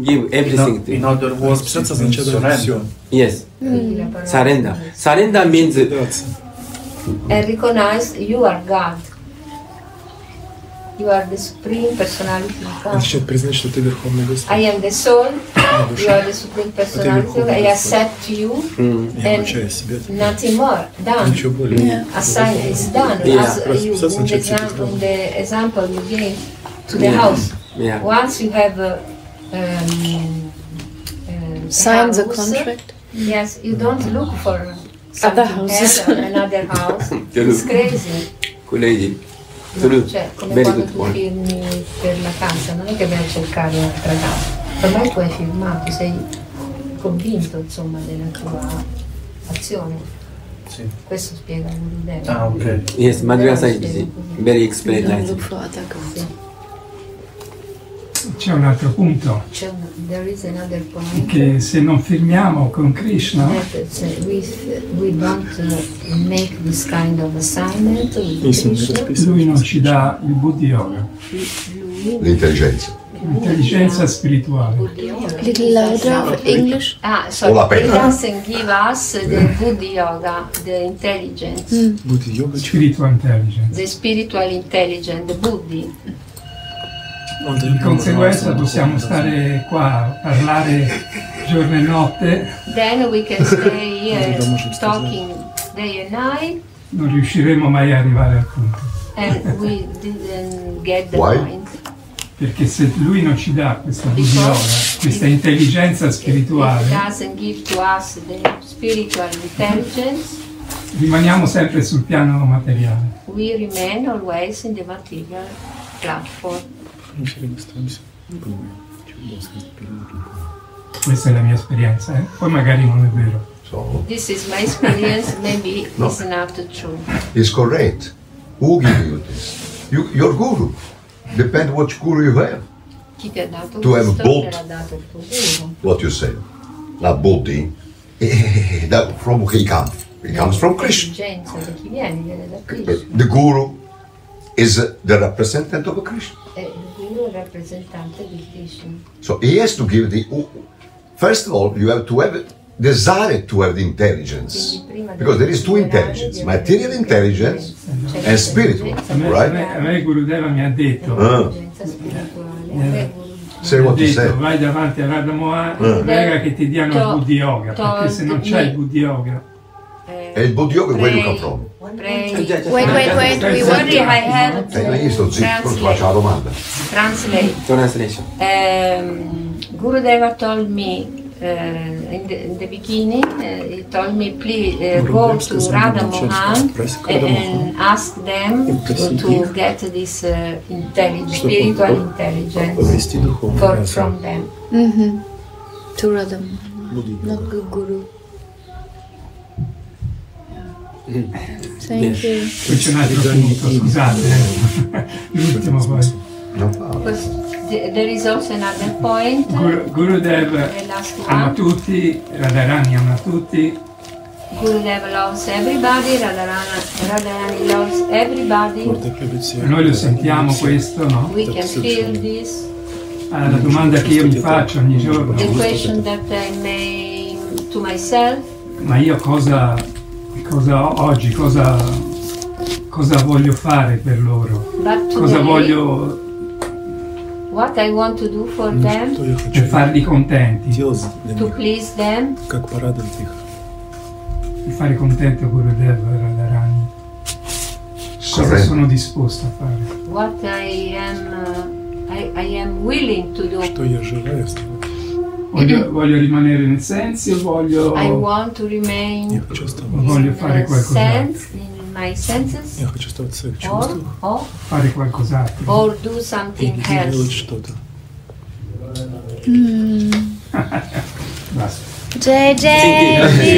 Speaker 3: give
Speaker 4: In,
Speaker 3: everything to
Speaker 4: in
Speaker 3: you.
Speaker 4: other words, it
Speaker 2: Расписаться
Speaker 4: means
Speaker 2: означает дать все.
Speaker 4: surrender.
Speaker 3: Yes,
Speaker 5: Quindi la parola
Speaker 3: surrender. Surrender means
Speaker 2: Предаться.
Speaker 8: And recognize you are God. You are the supreme personality of God.
Speaker 2: Означает признать, что ты Верховный Господь.
Speaker 8: I am the soul,
Speaker 2: Я
Speaker 8: you
Speaker 2: душа.
Speaker 8: are the supreme personality. I accept you,
Speaker 3: mm,
Speaker 2: Я
Speaker 8: and
Speaker 2: обучаю себя.
Speaker 8: nothing more. Done.
Speaker 2: Ничего более.
Speaker 8: Assign is done.
Speaker 3: Yeah.
Speaker 8: As you, in the, example, in the example you gave To the
Speaker 3: Yeah.
Speaker 8: house.
Speaker 3: yeah.
Speaker 8: Once you have uh, um, um, a
Speaker 1: Sign the contract.
Speaker 8: Yes, you don't look for something
Speaker 1: houses.
Speaker 8: another house. It's crazy.
Speaker 3: Crazy.
Speaker 8: No. Cioè, come
Speaker 3: Very
Speaker 8: quando tu
Speaker 3: point.
Speaker 8: firmi per la casa, non è che vai a cercare un'altra casa. Ormai tu hai firmato, sei
Speaker 5: convinto insomma della tua azione.
Speaker 4: Sì.
Speaker 5: Questo spiega Gurudev.
Speaker 4: Ah, ok.
Speaker 3: Yes, Madhurasa is very explained
Speaker 1: Don't
Speaker 12: C'è un altro punto,
Speaker 5: C'è un, there is another point.
Speaker 12: che se non firmiamo con Krishna,
Speaker 5: we, we kind of
Speaker 12: lui non ci dà il Buddha Yoga,
Speaker 6: L'intelligenza.
Speaker 12: l'intelligenza spirituale.
Speaker 1: Little louder, English.
Speaker 5: Ah,
Speaker 6: O
Speaker 5: so
Speaker 6: la
Speaker 5: it
Speaker 6: penna.
Speaker 5: doesn't give us the Buddhi Yoga, the intelligence,
Speaker 2: Buddhi yoga
Speaker 12: Spiritual intelligence.
Speaker 5: the spiritual intelligence, the Buddhi.
Speaker 12: Di conseguenza possiamo stare qua a parlare giorno e notte,
Speaker 5: Then we can stay here talking day and night,
Speaker 12: non riusciremo mai a arrivare al punto.
Speaker 5: and we didn't get the
Speaker 6: Why?
Speaker 5: point.
Speaker 12: Perché se lui non ci dà questa Yoga, questa intelligenza spirituale,
Speaker 5: it doesn't give to us the spiritual intelligence,
Speaker 12: rimaniamo sempre sul piano materiale.
Speaker 5: we remain always in the material platform.
Speaker 12: Questa è la mia esperienza, eh? poi magari non è vero.
Speaker 6: So
Speaker 5: This is my experience, maybe
Speaker 6: No.
Speaker 5: it's not true.
Speaker 6: it's correct. Who give you this? You, your guru. Depend what guru you have.
Speaker 5: Chi ti ha dato
Speaker 6: To have both.
Speaker 5: Te l'ha dato il tuo guru.
Speaker 6: What you say. La buddhi. eh, That from who he comes. He comes from
Speaker 5: viene, viene da Krishna.
Speaker 6: The guru is the representative of Krishna.
Speaker 5: E rappresentante di Krishna.
Speaker 6: So he has to give the. First of all, you have to have desire to have the intelligence.
Speaker 5: Quindi prima
Speaker 6: Because there is two intelligence
Speaker 5: di avere
Speaker 6: material intelligence
Speaker 5: C'è
Speaker 6: and spiritual.
Speaker 5: l'intelligenza
Speaker 12: A me, a
Speaker 6: Right?
Speaker 12: me- a me Gurudeva mi ha detto,
Speaker 6: Ah.
Speaker 12: mi ha
Speaker 6: what you
Speaker 12: detto vai davanti a Radha Mohan
Speaker 6: Ah.
Speaker 12: prega che ti diano il Buddha Yoga, perché se non c'è il Buddha Yoga
Speaker 6: è il budio che
Speaker 5: vuoi
Speaker 6: Luca From.
Speaker 5: Pray.
Speaker 1: Wait, wait, wait, we want
Speaker 5: Sorry, I have to
Speaker 6: Eh, io sto zitto, poi faccio la domanda.
Speaker 5: Translate.
Speaker 3: Translation.
Speaker 5: Um, Gurudeva told me uh, in, the, in the beginning, uh, eh, he told me please uh, go to Radha Mohan eh, and, and ask them to, to get this uh, intelligence, spiritual intelligence for, from them.
Speaker 1: Mm-hmm. To Radha
Speaker 2: Mohan.
Speaker 1: Not good guru. Thank you.
Speaker 12: altro punto scusate. Eh. L'ultimo poi.
Speaker 6: No
Speaker 5: there is also another point.
Speaker 12: Guru, Gurudev ama tutti, Radharani ama tutti.
Speaker 5: Gurudev loves everybody, Radharani loves everybody.
Speaker 12: Noi lo sentiamo questo, no?
Speaker 5: We can feel this.
Speaker 12: Ah, Alla allora, domanda che io mi faccio ogni giorno.
Speaker 5: The question that I make to myself.
Speaker 12: Ma io cosa cosa oggi, cosa, cosa voglio fare per loro, cosa voglio
Speaker 5: What I want to do for them,
Speaker 12: per farli contenti,
Speaker 5: to please them,
Speaker 12: per fare contento quello Dev Radharani, cosa sono disposto a fare.
Speaker 5: What I am, uh, I, I am willing to do.
Speaker 12: Voglio, voglio, rimanere nel senso, voglio...
Speaker 5: I want to remain...
Speaker 12: Voglio fare qualcos'altro.
Speaker 5: In my senses. Io
Speaker 2: faccio
Speaker 5: sta
Speaker 12: Fare qualcos'altro.
Speaker 5: Or do something else.
Speaker 2: Mm.
Speaker 12: Basta.
Speaker 1: Jai Jai.